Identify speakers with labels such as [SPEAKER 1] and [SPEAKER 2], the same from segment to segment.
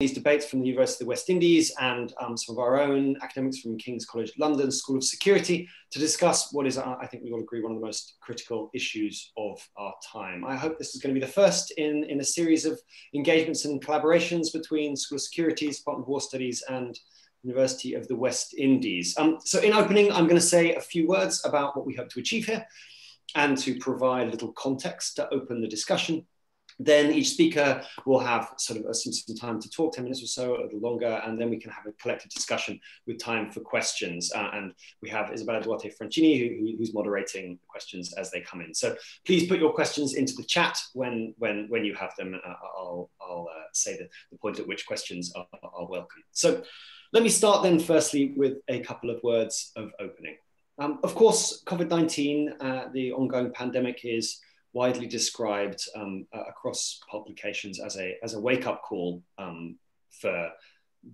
[SPEAKER 1] these debates from the University of the West Indies and um, some of our own academics from King's College London School of Security to discuss what is, uh, I think we all agree, one of the most critical issues of our time. I hope this is going to be the first in, in a series of engagements and collaborations between School of Securities, Department of War Studies and University of the West Indies. Um, so in opening, I'm going to say a few words about what we hope to achieve here and to provide a little context to open the discussion. Then each speaker will have sort of some, some, time to talk, 10 minutes or so, a little longer, and then we can have a collective discussion with time for questions. Uh, and we have Isabella Duarte Francini, who, who's moderating questions as they come in. So please put your questions into the chat when, when, when you have them. Uh, I'll, I'll uh, say the, the point at which questions are, are welcome. So let me start then firstly with a couple of words of opening. Um, of course, COVID-19, uh, the ongoing pandemic is widely described um, across publications as a, as a wake-up call um, for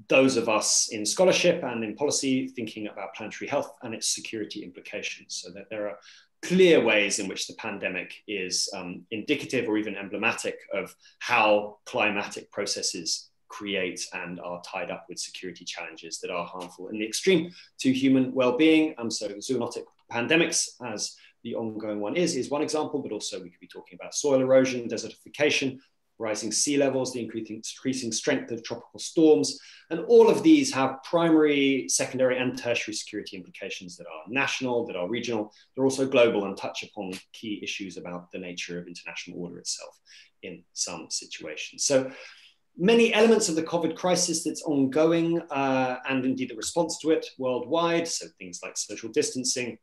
[SPEAKER 1] those of us in scholarship and in policy thinking about planetary health and its security implications. So that there are clear ways in which the pandemic is um, indicative or even emblematic of how climatic processes create and are tied up with security challenges that are harmful in the extreme to human well-being. Um, so zoonotic pandemics, as the ongoing one is, is one example, but also we could be talking about soil erosion, desertification, rising sea levels, the increasing, increasing strength of tropical storms. And all of these have primary, secondary, and tertiary security implications that are national, that are regional, they're also global and touch upon key issues about the nature of international order itself in some situations. So many elements of the COVID crisis that's ongoing uh, and indeed the response to it worldwide, so things like social distancing,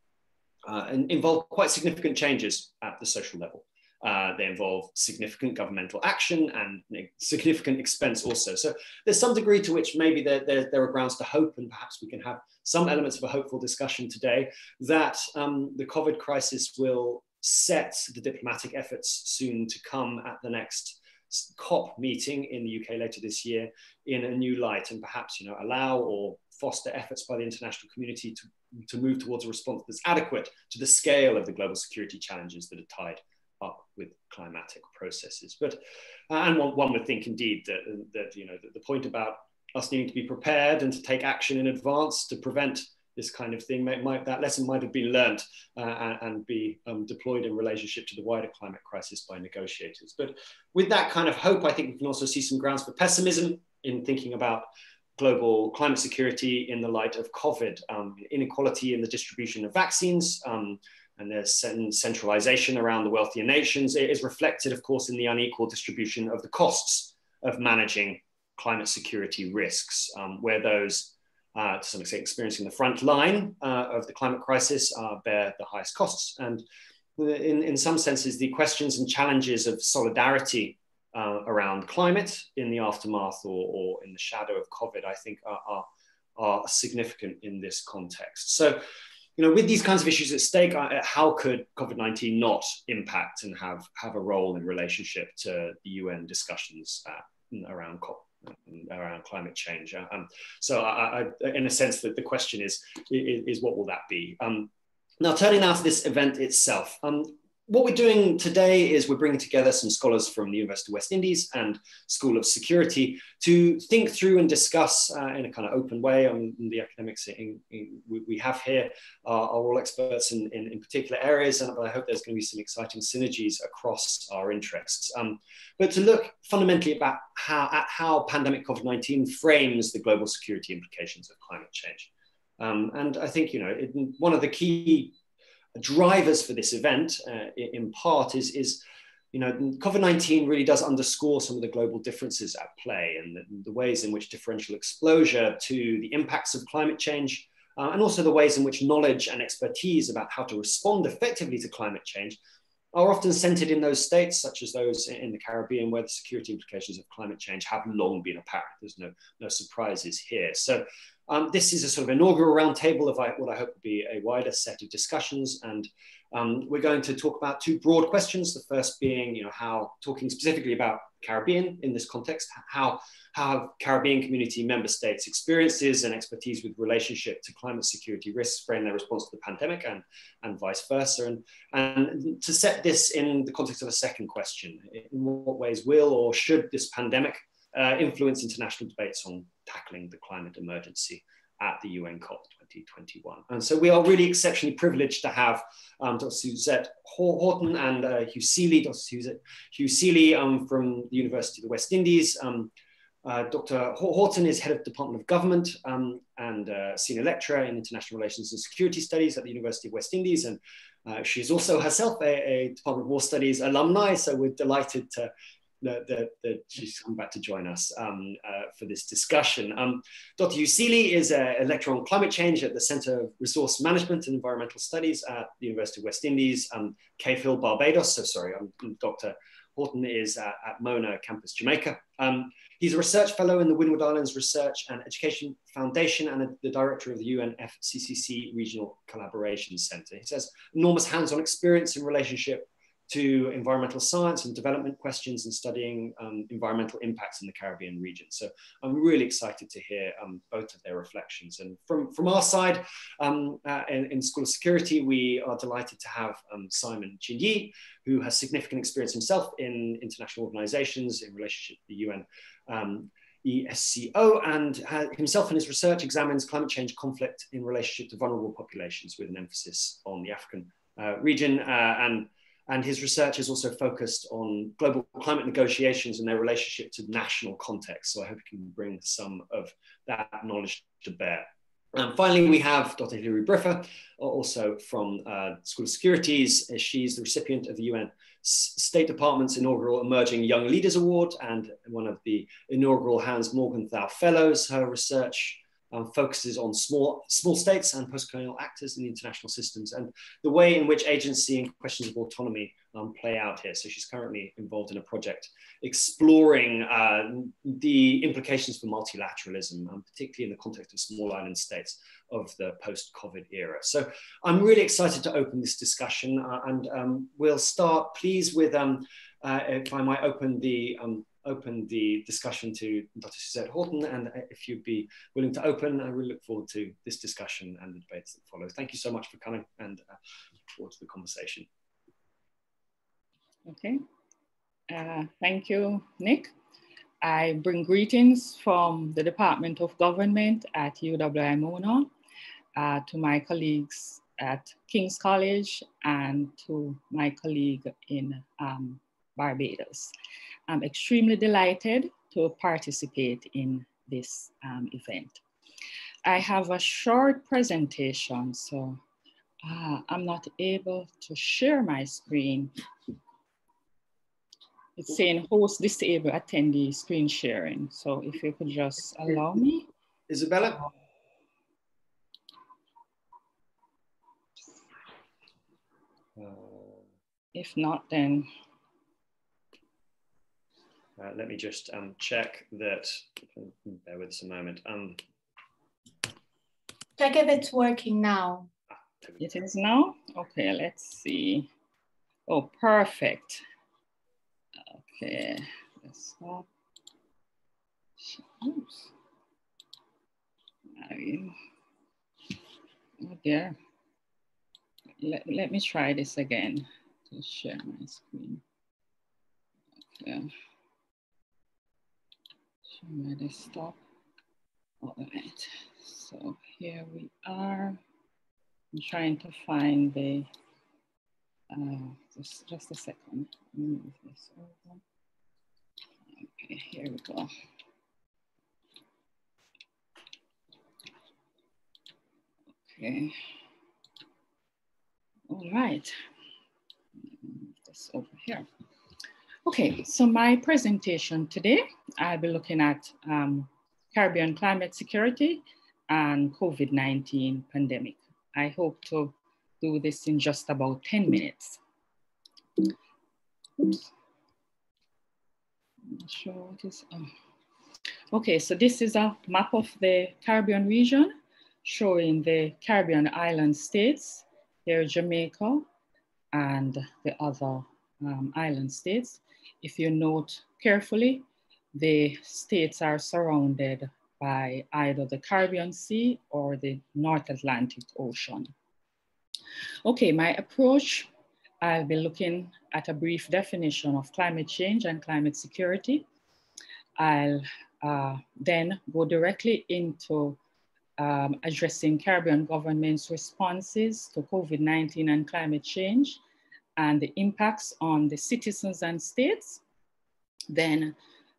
[SPEAKER 1] uh, and involve quite significant changes at the social level. Uh, they involve significant governmental action and significant expense also. So there's some degree to which maybe there, there, there, are grounds to hope, and perhaps we can have some elements of a hopeful discussion today, that um, the COVID crisis will set the diplomatic efforts soon to come at the next COP meeting in the UK later this year in a new light and perhaps you know allow or foster efforts by the international community to to move towards a response that's adequate to the scale of the global security challenges that are tied up with climatic processes. But uh, and one, one, would think indeed that, that you know that the point about us needing to be prepared and to take action in advance to prevent this kind of thing might, might that lesson might have been learned uh, and, and, be um, deployed in relationship to the wider climate crisis by negotiators. But with that kind of hope, I think we can also see some grounds for pessimism in thinking about global climate security in the light of COVID, um, inequality in the distribution of vaccines, um, and there's centralization around the wealthier nations. It is reflected, of course, in the unequal distribution of the costs of managing climate security risks, um, where those, uh, to some extent, experiencing the front line uh, of the climate crisis uh, bear the highest costs. And in, in some senses, the questions and challenges of solidarity uh, around climate in the aftermath or, or, in the shadow of COVID, I think are, are, are, significant in this context. So, you know, with these kinds of issues at stake, uh, how could COVID-19 not impact and have, have a role in relationship to the UN discussions uh, around COP? around climate change. Uh, um, so I, I, in a sense that the question is, is, is, what will that be? Um, now turning now to this event itself, um, what we're doing today is we're bringing together some scholars from the University of West Indies and School of Security to think through and discuss uh, in a kind of open way on the academics in, in, we have here are, are all experts in, in, in, particular areas, and I hope there's going to be some exciting synergies across our interests. Um, but to look fundamentally about how, at how pandemic COVID-19 frames the global security implications of climate change. Um, and I think, you know, it, one of the key drivers for this event, uh, in part, is, is you know, COVID-19 really does underscore some of the global differences at play and the, the ways in which differential exposure to the impacts of climate change uh, and also the ways in which knowledge and expertise about how to respond effectively to climate change are often centered in those states, such as those in the Caribbean, where the security implications of climate change have long been apparent. There's no, no surprises here. So um, this is a sort of inaugural roundtable of what I hope will be a wider set of discussions. And um, we're going to talk about two broad questions. The first being, you know, how talking specifically about Caribbean in this context, how, how have Caribbean community member states experiences and expertise with relationship to climate security risks frame their response to the pandemic and, and vice versa. And, and to set this in the context of a second question, in what ways will or should this pandemic uh, influence international debates on tackling the climate emergency at the UN COP 2021. And so we are really exceptionally privileged to have um, Dr. Suzette Haughton and uh, Hugh Sealy, Dr. Suzette, Hugh Sealy um, from the University of the West Indies. Um, uh, Dr. Haughton is head of Department of Government um, and uh, senior lecturer in international relations and security studies at the University of West Indies. And uh, she's also herself a, a, Department of War Studies alumni. So we're delighted to that, that, that, she's come back to join us um, uh, for this discussion. Um, Dr. Hugh Sealy is a, lecturer on climate change at the Center of Resource Management and Environmental Studies at the University of West Indies, um, Hill, Barbados. So sorry, I'm, Dr. Haughton is at, at Mona Campus, Jamaica. Um, he's a research fellow in the Windward Islands Research and Education Foundation and a, the director of the UNFCCC Regional Collaboration Center. He says enormous hands-on experience in relationship to environmental science and development questions and studying um, environmental impacts in the Caribbean region. So I'm really excited to hear um, both of their reflections. And from, from our side, um, uh, in, in, School of Security, we are delighted to have um, Simon Chin Yee, who has significant experience himself in international organizations in relationship to the UN. Um, ESCO and himself and his research examines climate change conflict in relationship to vulnerable populations with an emphasis on the African uh, region uh, and and his research is also focused on global climate negotiations and their relationship to national context. So I hope he can bring some of that knowledge to bear. And finally, we have Dr. Hillary Briffa, also from uh, School of Securities. She's the recipient of the US State Department's inaugural Emerging Young Leaders Award and one of the inaugural Hans Morgenthau Fellows. Her research um, focuses on small, small states and post-colonial actors in the international systems and the way in which agency and questions of autonomy um, play out here. So she's currently involved in a project exploring uh, the implications for multilateralism, um, particularly in the context of small island states of the post-COVID era. So I'm really excited to open this discussion uh, and um, we'll start please with, um, uh, if I might open the um, open the discussion to Dr. Suzette Haughton. and if you'd be willing to open, I really look forward to this discussion and the debates that follow. Thank you so much for coming and uh, look forward to the conversation.
[SPEAKER 2] Okay, uh, thank you, Nick. I bring greetings from the Department of Government at UWI uh, to my colleagues at King's College and to my colleague in um, Barbados. I'm extremely delighted to participate in this um, event. I have a short presentation, so uh, I'm not able to share my screen. It's saying host disable attendee screen sharing. So if you could just allow me.
[SPEAKER 1] Isabella?
[SPEAKER 2] If not, then
[SPEAKER 1] uh, let me just um, check that, bear with us a moment. Um,
[SPEAKER 3] check if it's working now.
[SPEAKER 2] It is now? Okay, let's see. Oh, perfect. Okay, let's stop. Oops. Oh dear. Let, let me try this again to share my screen. Okay my stop. All right, so here we are. I'm trying to find the, uh, just, just a second. Move this over. Okay, here we go. Okay. All right. Move this over here. Okay, so my presentation today, I'll be looking at um, Caribbean climate security and COVID-19 pandemic. I hope to do this in just about 10 minutes. Oops. Sure what is, oh. Okay, so this is a map of the Caribbean region showing the Caribbean island states. Here, Jamaica and the other um, island states. If you note carefully, the states are surrounded by either the Caribbean Sea or the North Atlantic Ocean. Okay, my approach, I'll be looking at a brief definition of climate change and climate security. I'll uh, then go directly into um, addressing Caribbean government's responses to COVID-19 and climate change and the impacts on the citizens and states. Then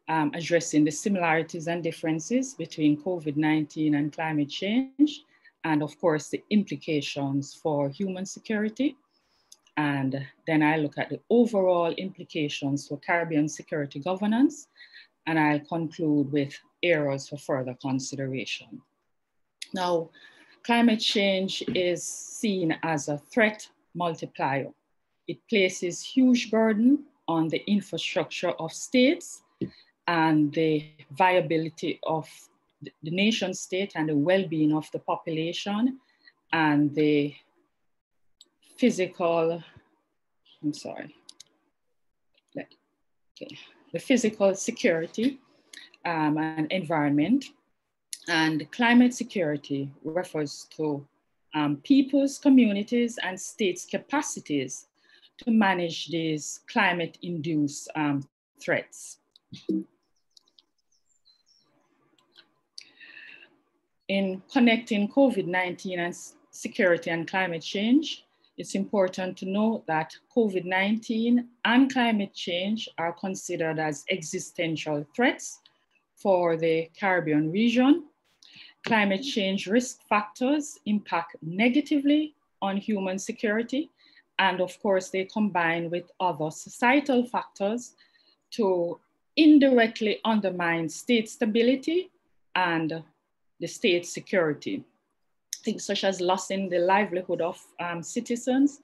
[SPEAKER 2] um, addressing the similarities and differences between COVID-19 and climate change, and of course the implications for human security. And then I look at the overall implications for Caribbean security governance, and I'll conclude with areas for further consideration. Now, climate change is seen as a threat multiplier. It places huge burden on the infrastructure of states and the viability of the nation state and the well-being of the population and the physical, I'm sorry, okay, the physical security um, and environment. And climate security refers to um, people's, communities, and states' capacities to manage these climate-induced um, threats. In connecting COVID-19 and security and climate change, it's important to note that COVID-19 and climate change are considered as existential threats for the Caribbean region. Climate change risk factors impact negatively on human security. And of course, they combine with other societal factors to indirectly undermine state stability and the state security. Things such as losing the livelihood of um, citizens,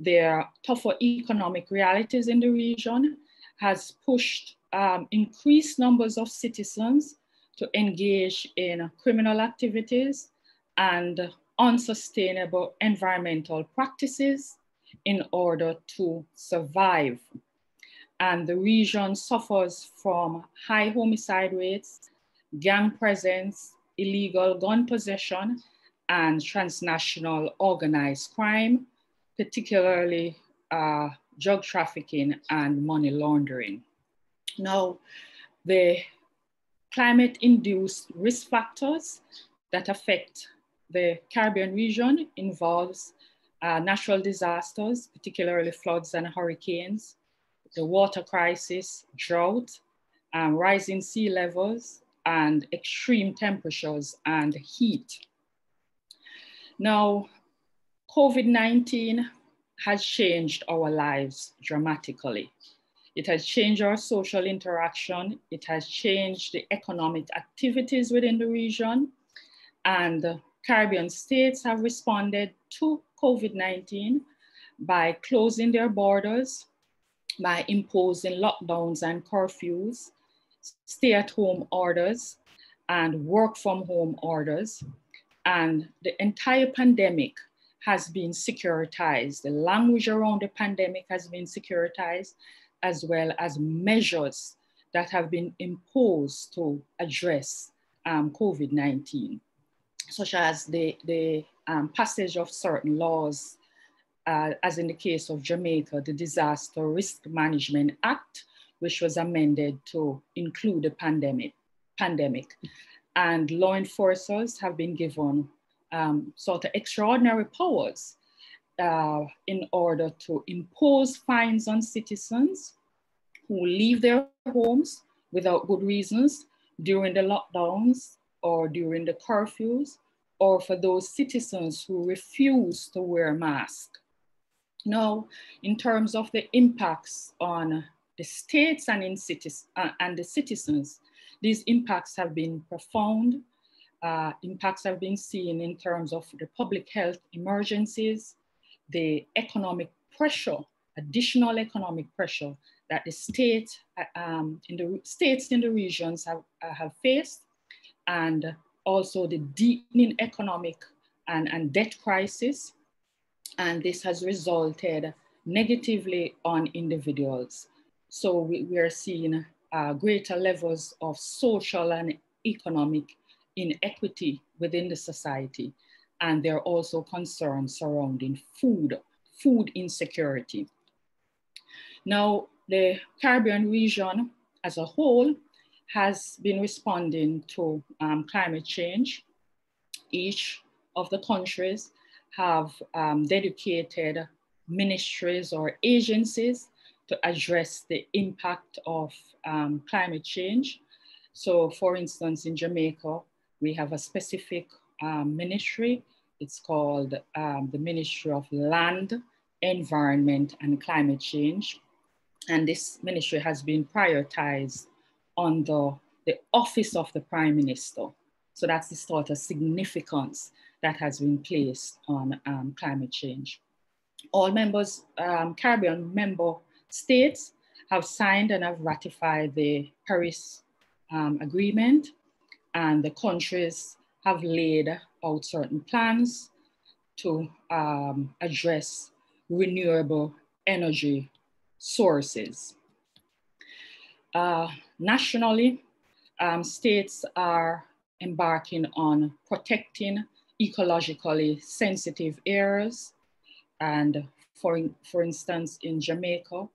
[SPEAKER 2] their tougher economic realities in the region has pushed um, increased numbers of citizens to engage in criminal activities and unsustainable environmental practices in order to survive and the region suffers from high homicide rates, gang presence, illegal gun possession, and transnational organized crime, particularly uh, drug trafficking and money laundering. Now, the climate-induced risk factors that affect the Caribbean region involves uh, natural disasters, particularly floods and hurricanes, the water crisis, drought, um, rising sea levels, and extreme temperatures and heat. Now, COVID-19 has changed our lives dramatically. It has changed our social interaction. It has changed the economic activities within the region. And Caribbean states have responded to COVID-19 by closing their borders, by imposing lockdowns and curfews, stay at home orders, and work from home orders. And the entire pandemic has been securitized. The language around the pandemic has been securitized, as well as measures that have been imposed to address um, COVID 19, such as the, the um, passage of certain laws uh, as in the case of Jamaica, the Disaster Risk Management Act, which was amended to include the pandemic. pandemic. And law enforcers have been given um, sort of extraordinary powers uh, in order to impose fines on citizens who leave their homes without good reasons during the lockdowns or during the curfews, or for those citizens who refuse to wear masks. Now, in terms of the impacts on the states and, in cities, uh, and the citizens, these impacts have been profound. Uh, impacts have been seen in terms of the public health emergencies, the economic pressure, additional economic pressure that the state, uh, um, in the states in the regions have, uh, have faced, and also the deepening economic and, and debt crisis and this has resulted negatively on individuals. So we, we are seeing uh, greater levels of social and economic inequity within the society. And there are also concerns surrounding food, food insecurity. Now, the Caribbean region as a whole has been responding to um, climate change. Each of the countries have um, dedicated ministries or agencies to address the impact of um, climate change. So for instance, in Jamaica, we have a specific um, ministry. It's called um, the Ministry of Land, Environment and Climate Change. And this ministry has been prioritized under the office of the Prime Minister. So that's the sort of significance that has been placed on um, climate change. All members, um, Caribbean member states have signed and have ratified the Paris um, Agreement and the countries have laid out certain plans to um, address renewable energy sources. Uh, nationally, um, states are embarking on protecting ecologically sensitive areas. And for, for instance, in Jamaica,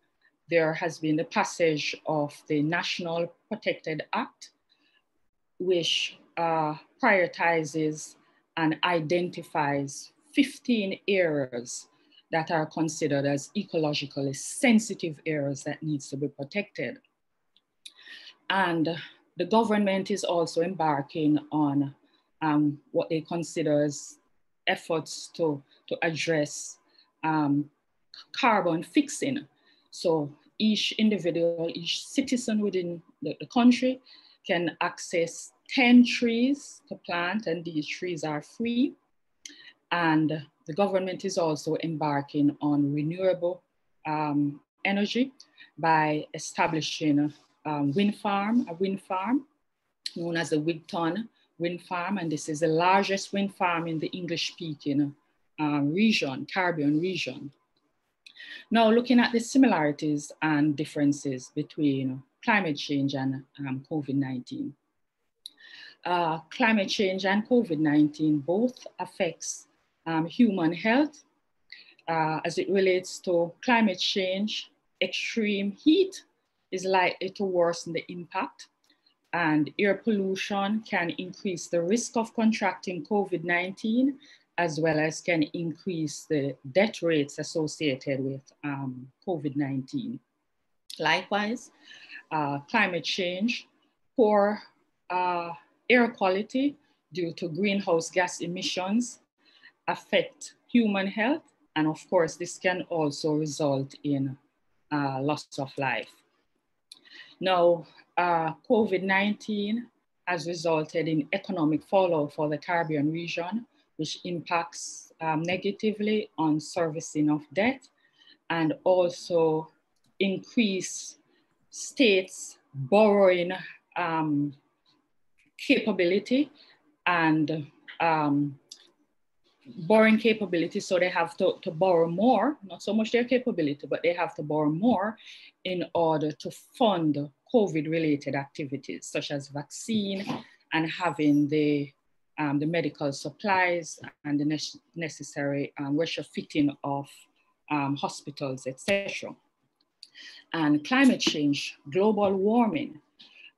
[SPEAKER 2] there has been the passage of the National Protected Act, which uh, prioritizes and identifies 15 areas that are considered as ecologically sensitive areas that needs to be protected. And the government is also embarking on um, what they consider as efforts to, to address um, carbon fixing. So each individual, each citizen within the, the country can access 10 trees to plant and these trees are free. And the government is also embarking on renewable um, energy by establishing um, wind farm, a wind farm known as the Wigton Wind Farm. And this is the largest wind farm in the English speaking um, region, Caribbean region. Now looking at the similarities and differences between climate change and um, COVID-19. Uh, climate change and COVID-19 both affects um, human health uh, as it relates to climate change, extreme heat is likely to worsen the impact and air pollution can increase the risk of contracting COVID-19 as well as can increase the death rates associated with um, COVID-19. Likewise, uh, climate change, poor uh, air quality due to greenhouse gas emissions affect human health. And of course, this can also result in uh, loss of life. Now, uh, COVID-19 has resulted in economic fallout for the Caribbean region, which impacts um, negatively on servicing of debt and also increase states borrowing um, capability and um, borrowing capability. So they have to, to borrow more, not so much their capability, but they have to borrow more in order to fund COVID related activities such as vaccine and having the, um, the medical supplies and the ne necessary um, retrofitting of um, hospitals, etc and climate change, global warming,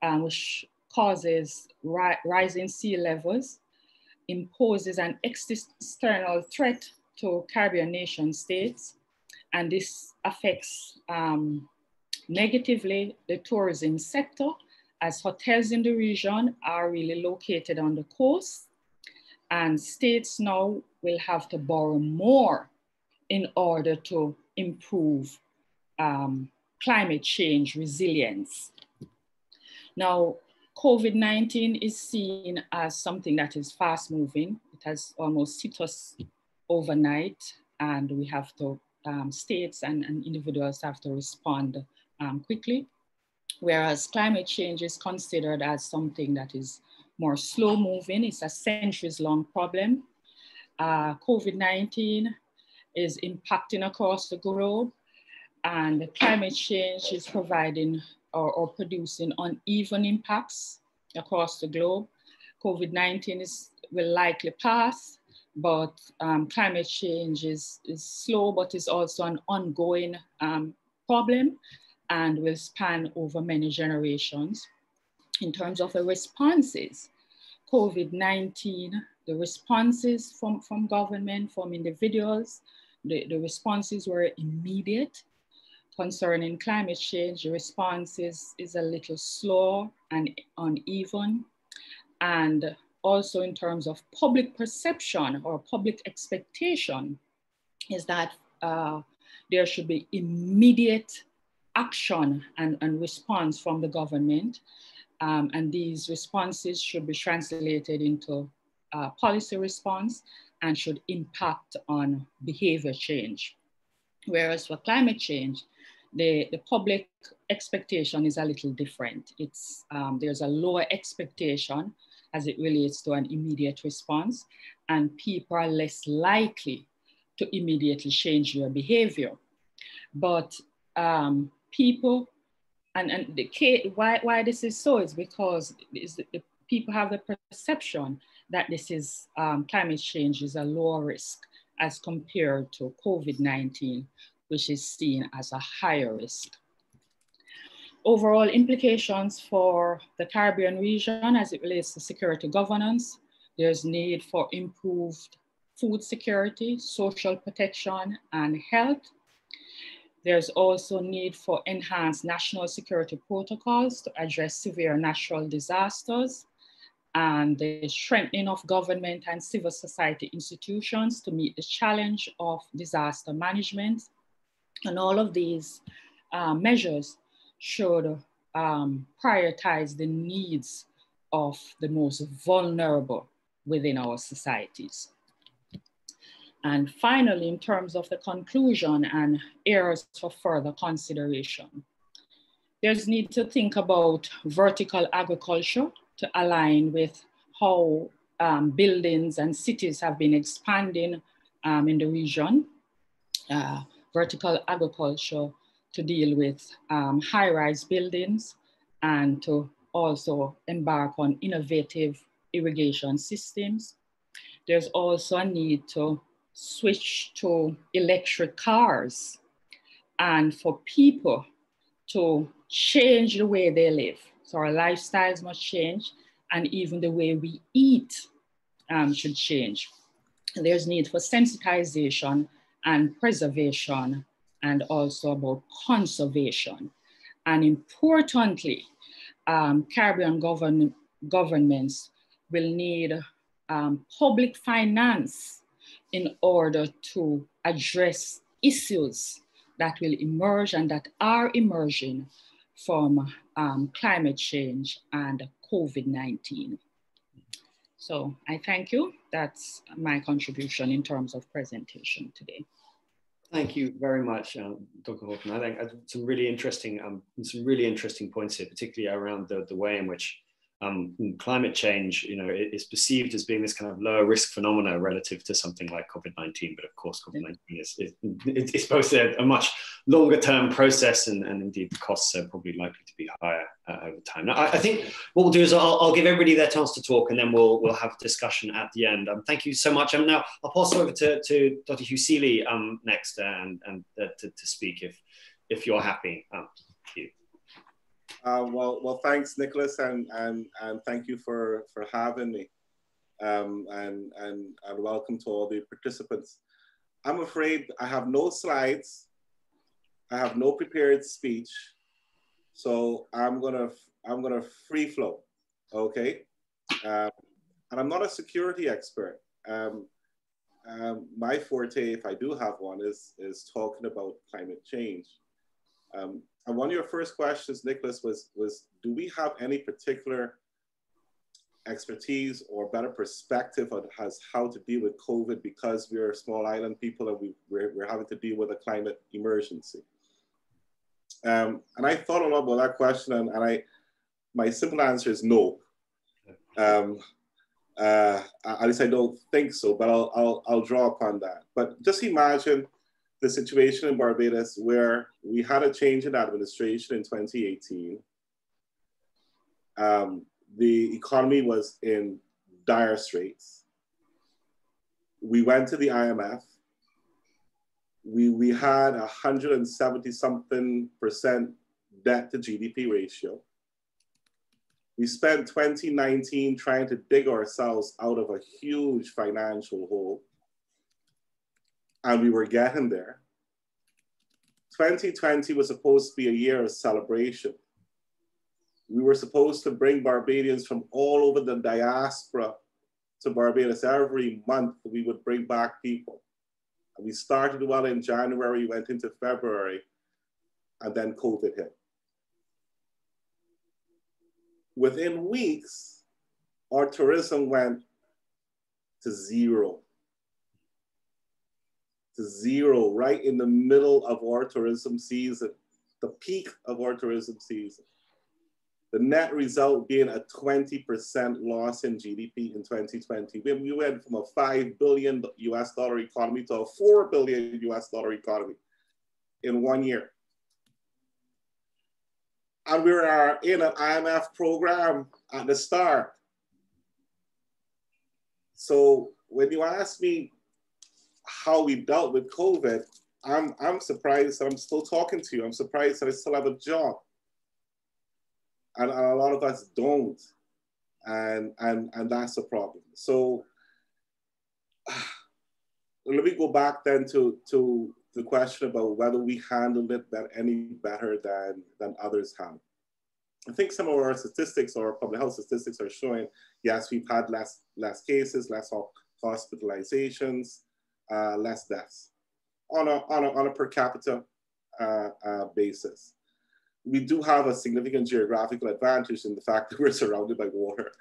[SPEAKER 2] um, which causes ri rising sea levels, imposes an external threat to Caribbean nation states, and this affects um, negatively the tourism sector as hotels in the region are really located on the coast and states now will have to borrow more in order to improve um, climate change resilience. Now, COVID-19 is seen as something that is fast moving. It has almost hit us overnight and we have to, um, states and, and, individuals have to respond um, quickly. Whereas climate change is considered as something that is more slow moving. It's a centuries long problem. Uh, COVID-19 is impacting across the globe and climate change is providing or, or producing uneven impacts across the globe. COVID-19 will likely pass, but um, climate change is, is slow, but is also an ongoing um, problem and will span over many generations. in terms of the responses, COVID-19, the responses from, from government, from individuals, the, the responses were immediate. Concerning climate change, the response is, is a little slow and uneven. And also in terms of public perception or public expectation is that uh, there should be immediate action and, and response from the government. Um, and these responses should be translated into uh, policy response and should impact on behavior change. Whereas for climate change, the, the public expectation is a little different. It's, um, there's a lower expectation as it relates to an immediate response, and people are less likely to immediately change their behavior. But um, people, and, and the why, why this is so is because the people have the perception that this is um, climate change is a lower risk as compared to COVID-19, which is seen as a higher risk overall implications for the Caribbean region as it relates to security governance. There's need for improved food security, social protection, and health. There's also need for enhanced national security protocols to address severe natural disasters and the strengthening of government and civil society institutions to meet the challenge of disaster management. And all of these uh, measures should um, prioritize the needs of the most vulnerable within our societies. And finally, in terms of the conclusion and areas for further consideration, there's need to think about vertical agriculture to align with how um, buildings and cities have been expanding um, in the region. Uh, vertical agriculture to deal with um, high-rise buildings and to also embark on innovative irrigation systems. There's also a need to switch to electric cars and for people to change the way they live. So our lifestyles must change and even the way we eat um, should change. There's need for sensitization and preservation and also about conservation. And importantly, um, Caribbean govern governments will need um, public finance in order to address issues that will emerge and that are emerging from um, climate change and COVID-19. So I thank you. That's my contribution in terms of presentation today.
[SPEAKER 1] Thank you very much, um, Dr. Haughton. I think some really interesting, um, some really interesting points here, particularly around the, the way in which um, climate change, you know, is perceived as being this kind of lower risk phenomena relative to something like COVID-19. But of course, COVID-19 is, is, is supposed to a much longer term process and, and indeed the costs are probably likely to be higher uh, over time. Now, I, I, think what we'll do is I'll, I'll, give everybody their chance to talk and then we'll, we'll have a discussion at the end. Um, thank you so much. And um, now I'll pass over to, to Dr. Sealy um, next uh, and, and uh, to, to speak if, if you're happy.
[SPEAKER 4] Uh, well, well, thanks, Nicholas, and and and thank you for for having me, um, and and and welcome to all the participants. I'm afraid I have no slides. I have no prepared speech, so I'm gonna I'm gonna free flow, okay? Um, and I'm not a security expert. Um, um, my forte, if I do have one, is is talking about climate change. Um, and one of your first questions, Nicholas, was, was do we have any particular expertise or better perspective on has how to deal with COVID because we're small island people and we, we're, we're having to deal with a climate emergency? Um, and I thought a lot about that question and, and I, my simple answer is no. Um, uh, at least I don't think so, but I'll, I'll, I'll draw upon that. But just imagine the situation in Barbados where we had a change in administration in 2018. Um, the economy was in dire straits. We went to the IMF. We, we had 170 something percent debt to GDP ratio. We spent 2019 trying to dig ourselves out of a huge financial hole, and we were getting there. 2020 was supposed to be a year of celebration. We were supposed to bring Barbadians from all over the diaspora to Barbados. Every month, we would bring back people. And we started well in January, went into February, and then COVID hit. Within weeks, our tourism went to zero. To zero, right in the middle of our tourism season, the peak of our tourism season. The net result being a 20% loss in GDP in 2020. We went from a 5 billion US dollar economy to a 4 billion US dollar economy in one year. And we are in an IMF program at the start. So when you ask me how we dealt with COVID, I'm, I'm surprised that I'm still talking to you. I'm surprised that I still have a job and, and a lot of us don't, and and and that's a problem. So let me go back then to to the question about whether we handled it any better than than others have. I think some of our statistics or public health statistics are showing, yes, we've had less less cases, less hospitalizations, uh, less deaths on a, on a, on a per capita uh, uh, basis we do have a significant geographical advantage in the fact that we're surrounded by water,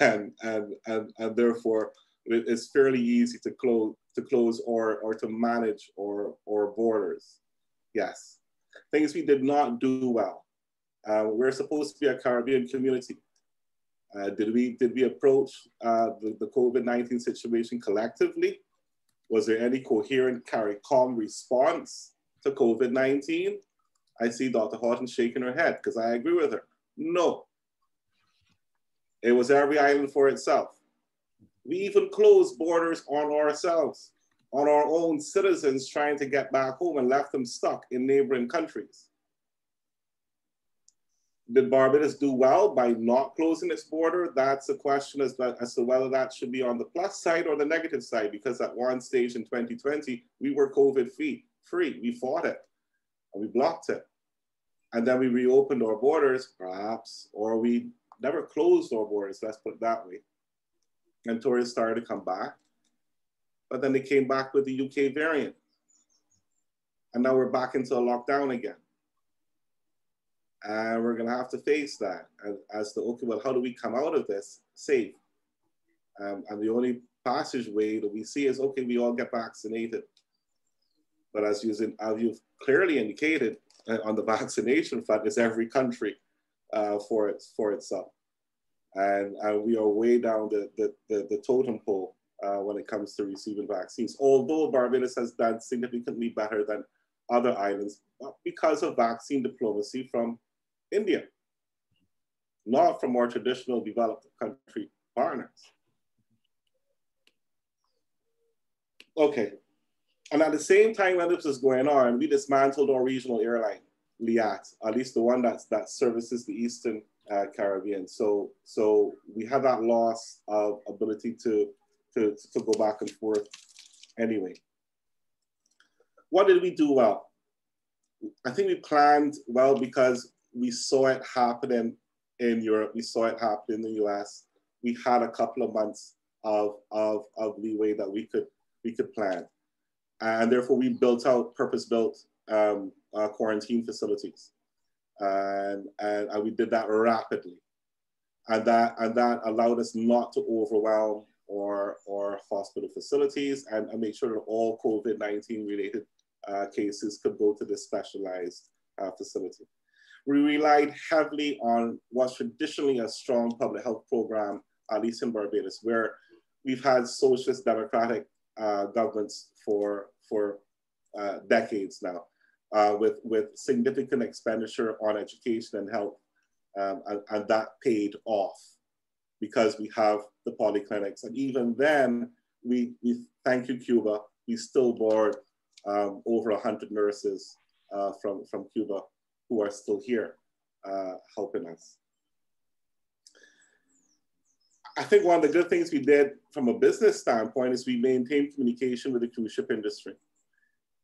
[SPEAKER 4] and and and, and therefore it's fairly easy to close to close or or to manage or or borders. Yes, things we did not do well. Uh, we're supposed to be a Caribbean community. Uh, did we did we approach uh, the, the COVID-19 situation collectively? Was there any coherent CARICOM response to COVID-19? I see Dr. Haughton shaking her head because I agree with her. No. It was every island for itself. We even closed borders on ourselves, on our own citizens trying to get back home and left them stuck in neighboring countries. Did Barbados do well by not closing its border? That's a question as, as to whether that should be on the plus side or the negative side, because at one stage in 2020, we were COVID free. free. We fought it and we blocked it. And then we reopened our borders, perhaps, or we never closed our borders, let's put it that way. And tourists started to come back. But then they came back with the UK variant. And now we're back into a lockdown again. And we're going to have to face that as, the, okay, well, how do we come out of this safe? Um, and the only passageway that we see is, okay, we all get vaccinated. But as, you, as you've clearly indicated, uh, on the vaccination front is every country uh, for, its, for itself. And, and we are way down the, the, the, the totem pole uh, when it comes to receiving vaccines. Although Barbados has done significantly better than other islands because of vaccine diplomacy from India, not from more traditional developed country partners. Okay, and at the same time when this was going on, we dismantled our regional airline, LIAT, at least the one that's, that services the Eastern uh, Caribbean. So, so we had that loss of ability to, to, to go back and forth anyway. What did we do well? I think we planned well because we saw it happening in Europe, we saw it happen in the US. We had a couple of months of, of, of leeway that we could, we could plan and therefore we built out purpose-built um, uh, quarantine facilities, and, and, and we did that rapidly, and that and that allowed us not to overwhelm or or hospital facilities, and, and make sure that all COVID-19 related uh, cases could go to this specialized uh, facility. We relied heavily on what's traditionally a strong public health program, at least in Barbados, where we've had socialist democratic uh, governments for, for uh, decades now, uh, with, with significant expenditure on education and health. Um, and, and, that paid off because we have the polyclinics. And even then, we, we thank you, Cuba, we still board um, over 100 nurses uh, from, from Cuba who are still here uh, helping us. I think one of the good things we did from a business standpoint is we maintained communication with the cruise ship industry.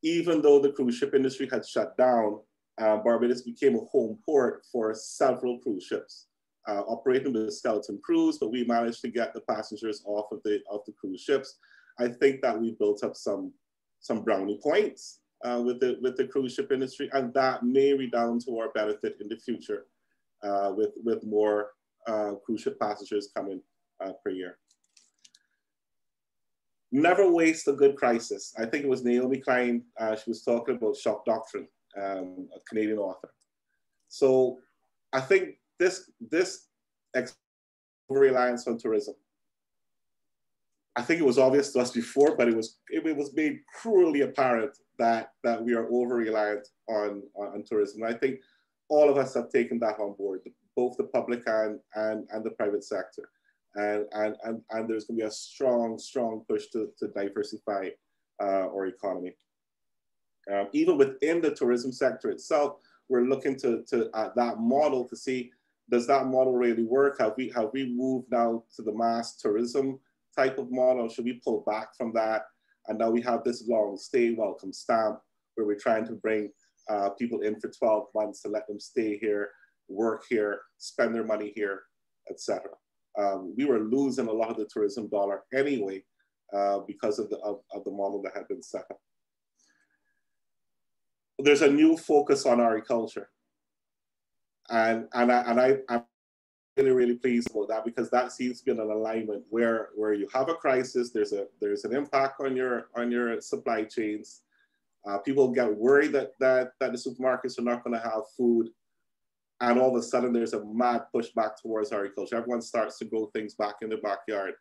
[SPEAKER 4] Even though the cruise ship industry had shut down, uh, Barbados became a home port for several cruise ships. Uh, operating with skeleton crews, but we managed to get the passengers off of the the cruise ships. I think that we built up some some brownie points uh, with the with the cruise ship industry, and that may redound to our benefit in the future uh, with with more uh, cruise ship passengers coming uh, per year. Never waste a good crisis. I think it was Naomi Klein. Uh, she was talking about shock doctrine, um, a Canadian author. So I think this this reliance on tourism. I think it was obvious to us before, but it was it, it was made cruelly apparent that that we are over reliant on, on, tourism. I think all of us have taken that on board, both the public and and, and the private sector. And, and, and, and there's going to be a strong, strong push to, to diversify uh, our economy. Um, even within the tourism sector itself, we're looking to, to uh, that model to see does that model really work? Have we have we moved now to the mass tourism type of model? Should we pull back from that? And now we have this long stay welcome stamp where we're trying to bring uh, people in for 12 months to let them stay here, work here, spend their money here, etc. Um, we were losing a lot of the tourism dollar anyway uh, because of the, of, of the model that had been set up. There's a new focus on agriculture and and I and I really really pleased about that because that seems to be an alignment where where you have a crisis, there's a there's an impact on your on your supply chains. Uh, people get worried that that that the supermarkets are not going to have food, and all of a sudden there's a mad push back towards agriculture. Everyone starts to grow things back in the backyard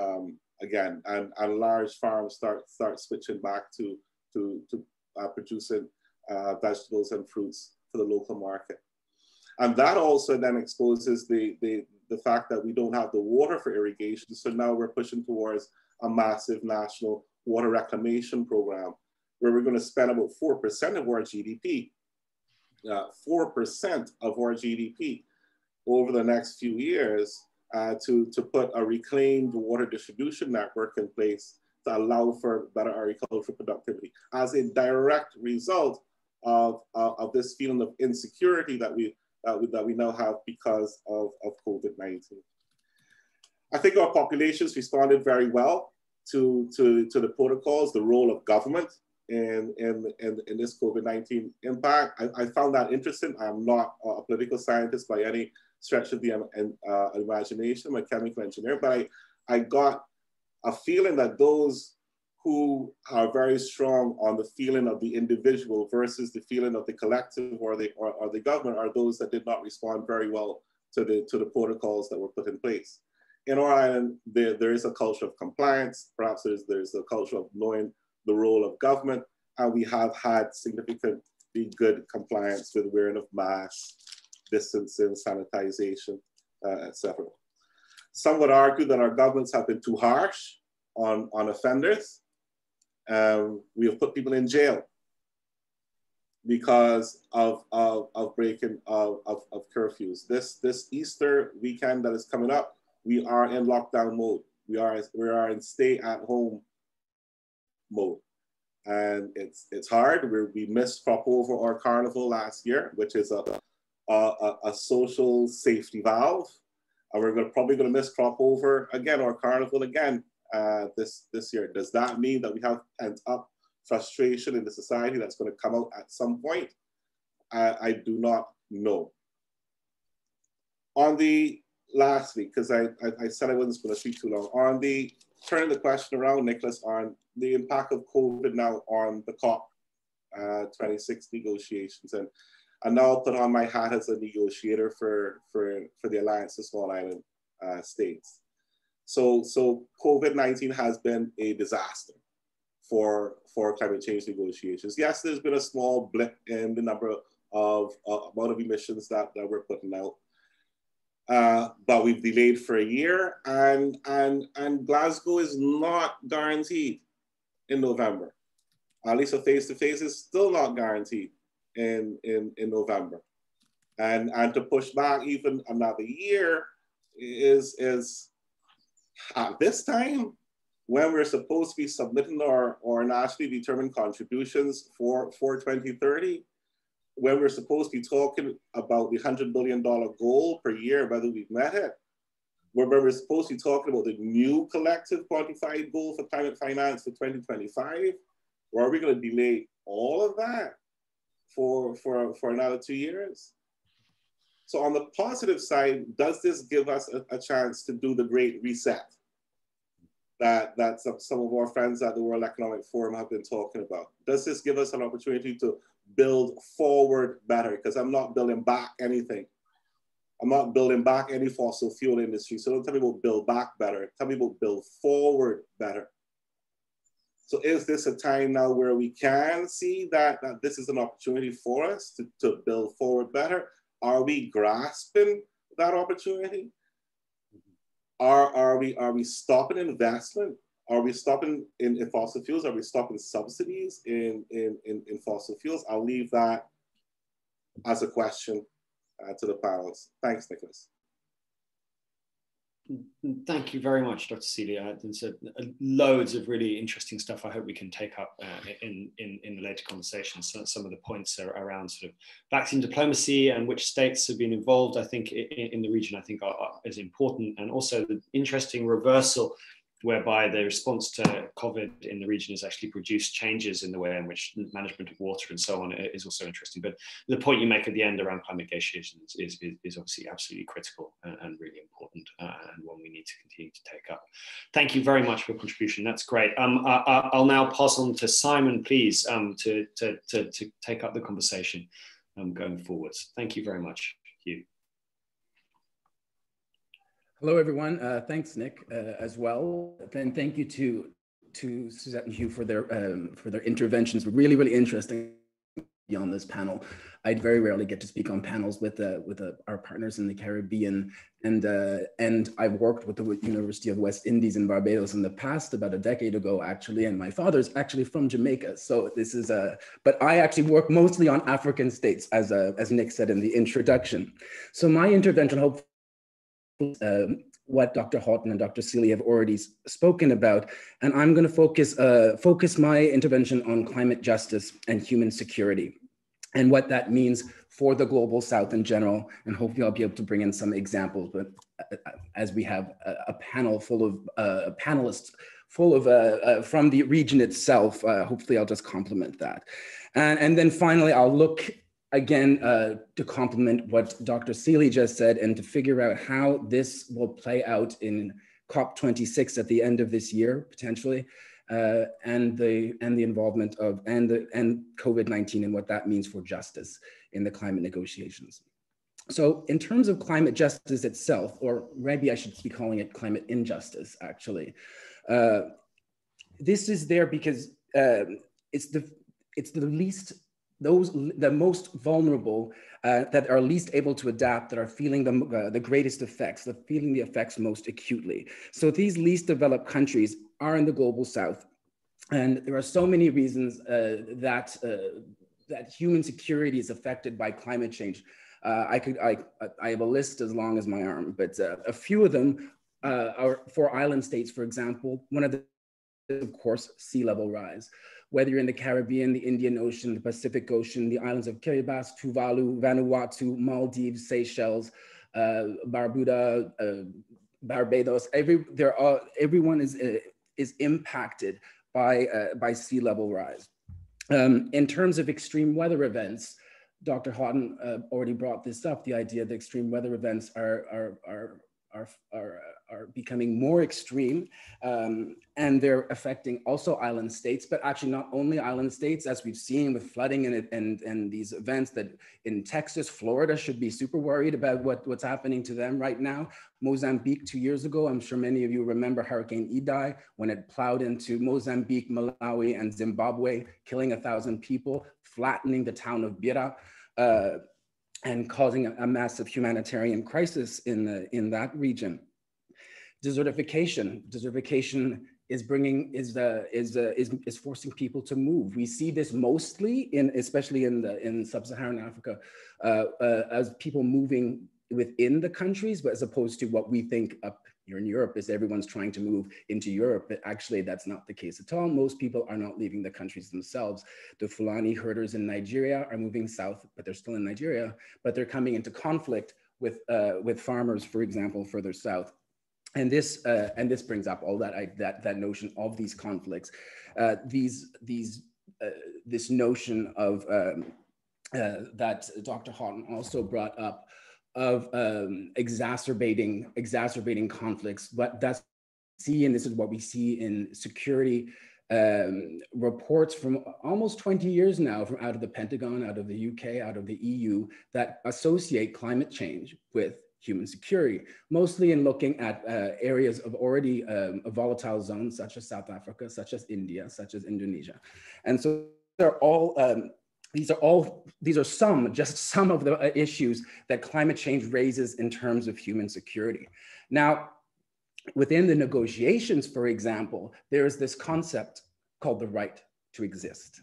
[SPEAKER 4] um, again, and and large farms start start switching back to to to uh, producing uh, vegetables and fruits for the local market. And that also then exposes the, the, the fact that we don't have the water for irrigation. So now we're pushing towards a massive national water reclamation program where we're going to spend about 4% of our GDP, uh, 4% of our GDP over the next few years uh, to, to put a reclaimed water distribution network in place to allow for better agricultural productivity as a direct result of, uh, of this feeling of insecurity that we that we, now have because of, of COVID-19. I think our populations responded very well to, to, to the protocols, the role of government in, in, in, in this COVID-19 impact. I, I, found that interesting. I'm not a political scientist by any stretch of the uh, imagination. I'm a chemical engineer, but I, I got a feeling that those who are very strong on the feeling of the individual versus the feeling of the collective or the, or, or the government are those that did not respond very well to the, to the protocols that were put in place. In our island, there, there is a culture of compliance. Perhaps there's, there's a culture of knowing the role of government, and we have had significantly good compliance with wearing of masks, distancing, sanitization, uh, etc. Some would argue that our governments have been too harsh on, on offenders, um, we have put people in jail because of, of, of breaking of, of, of curfews. This, this Easter weekend that is coming up, we are in lockdown mode. We are, we are in stay at home mode. And it's, it's hard. we we missed Crop Over our carnival last year, which is a, a, a social safety valve. And we're gonna, probably going to miss Crop Over again or carnival again uh, this, this year. Does that mean that we have pent up frustration in the society that's going to come out at some point? I, I do not know. On the last week, because I, I, I, said I wasn't going to speak too long, on the turning the question around, Nicholas, on the impact of COVID now on the COP uh, 26 negotiations. And and now I now put on my hat as a negotiator for, for, for the Alliance of Small Island uh, States. So, so COVID-19 has been a disaster for, for climate change negotiations. Yes, there's been a small blip in the number of uh, amount of emissions that, that we're putting out. Uh, but we've delayed for a year and, and, and Glasgow is not guaranteed in November. At least a face-to-face is still not guaranteed in, in, in November. And, and to push back even another year is, is at this time, when we're supposed to be submitting our, our nationally determined contributions for, for 2030, when we're supposed to be talking about the $100 billion goal per year, whether we've met it, where we're supposed to be talking about the new collective quantified goal for climate finance for 2025, or are we going to delay all of that for, for, for another two years? So on the positive side, does this give us a, a chance to do the great reset that, that some, some of our friends at the World Economic Forum have been talking about? Does this give us an opportunity to build forward better? Because I'm not building back anything. I'm not building back any fossil fuel industry. So don't tell me about build back better. Tell me about build forward better. So is this a time now where we can see that, that this is an opportunity for us to, to build forward better? Are we grasping that opportunity? Are, are, we, are we stopping investment? Are we stopping in, in fossil fuels? Are we stopping subsidies in, in, in, in fossil fuels? I'll leave that as a question uh, to the panelists. Thanks, Nicholas.
[SPEAKER 1] Thank you very much, Dr. Sealy. There's a, a, loads of really interesting stuff. I hope we can take up uh, in, in, in the later conversations. So some of the points are around sort of vaccine diplomacy and which states have been involved. I think in, in the region, I think are, are, is important, and also the interesting reversal whereby the response to COVID in the region has actually produced changes in the way in which management of water and so on is also interesting. But the point you make at the end around climate negotiations is, is, is obviously absolutely critical and, and really important uh, and one we need to continue to take up. Thank you very much for your contribution. That's great. Um, I, will now pass on to Simon, please, um, to, to, to, to, take up the conversation um, going forwards. Thank you very much. You.
[SPEAKER 5] Hello, everyone. Uh, thanks, Nick, uh, as well. And thank you to to Suzette and Hugh for their um, for their interventions. Really, really interesting on this panel. I very rarely get to speak on panels with uh, with uh, our partners in the Caribbean, and uh, and I've worked with the University of West Indies in Barbados in the past, about a decade ago, actually. And my father's actually from Jamaica, so this is a. Uh, but I actually work mostly on African states, as uh, as Nick said in the introduction. So my intervention, hopefully um, what Dr. Haughton and Dr. Sealy have already spoken about. And I'm going to focus, uh, focus my intervention on climate justice and human security and what that means for the global south in general. And hopefully I'll be able to bring in some examples, but uh, as we have a, a panel full of uh, panelists full of uh, uh, from the region itself, uh, hopefully I'll just complement that. And, and then finally, I'll look again, uh, to complement what Dr. Sealy just said and to figure out how this will play out in COP26 at the end of this year, potentially, uh, and the and the involvement of and the and COVID-19 and what that means for justice in the climate negotiations. So in terms of climate justice itself, or maybe I should be calling it climate injustice, actually, uh, this is there because uh, it's the it's the least those the most vulnerable uh, that are least able to adapt that are feeling the, uh, the greatest effects the feeling the effects most acutely. So these least developed countries are in the global south. And there are so many reasons uh, that uh, that human security is affected by climate change. Uh, i could I, I have a list as long as my arm but uh, a few of them are for island states for example one of the of course sea level rise whether you're in the Caribbean, the Indian Ocean, the Pacific Ocean, the islands of Kiribati, Tuvalu, Vanuatu, Maldives, Seychelles, uh, Barbuda, uh, Barbados, every, there are, everyone is, uh, is impacted by, uh, by sea level rise. Um, in terms of extreme weather events, Dr. Haughton uh, already brought this up, the idea that extreme weather events are, are, are, are, are are becoming more extreme um, and they're affecting also island states, but actually not only island states, as we've seen with flooding and, and, and these events that in Texas, Florida should be super worried about what, what's happening to them right now. Mozambique two years ago, I'm sure many of you remember Hurricane Idai when it plowed into Mozambique, Malawi, and Zimbabwe, killing a thousand people, flattening the town of Beira. Uh, and causing a, a massive humanitarian crisis in, the, in that region desertification. Desertification is bringing is uh, is, uh, is is forcing people to move. We see this mostly in especially in the in sub-Saharan Africa uh, uh, as people moving within the countries, but as opposed to what we think a Here in Europe, is everyone's trying to move into Europe, but actually that's not the case at all. Most people are not leaving the countries themselves. The Fulani herders in Nigeria are moving south, but they're still in Nigeria, but they're coming into conflict with, uh, with farmers, for example, further south. And this, uh, and this brings up all that, I, that, that notion of these conflicts, uh, these, these, uh, this notion of um, uh, that Dr. Haughton also brought up of um, exacerbating exacerbating conflicts. But that's see, and this is what we see in security um, reports from almost 20 years now from out of the Pentagon, out of the UK, out of the EU that associate climate change with human security, mostly in looking at uh, areas of already um, volatile zones, such as South Africa, such as India, such as Indonesia. And so they're all um, these are all, these are some, just some of the uh, issues that climate change raises in terms of human security. Now, within the negotiations, for example, there is this concept called the right to exist.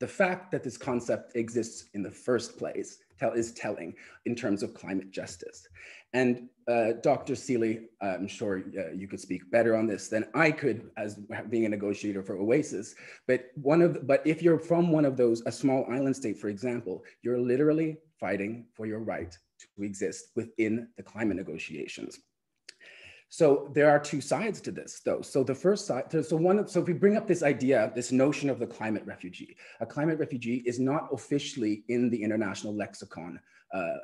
[SPEAKER 5] The fact that this concept exists in the first place tell, is telling in terms of climate justice. And uh, Dr. Sealy, I'm sure uh, you could speak better on this than I could as being a negotiator for AOSIS. But one of, but if you're from one of those, a small island state, for example, you're literally fighting for your right to exist within the climate negotiations. So there are two sides to this, though. So the first side, so one, so if we bring up this idea, this notion of the climate refugee, a climate refugee is not officially in the international lexicon uh,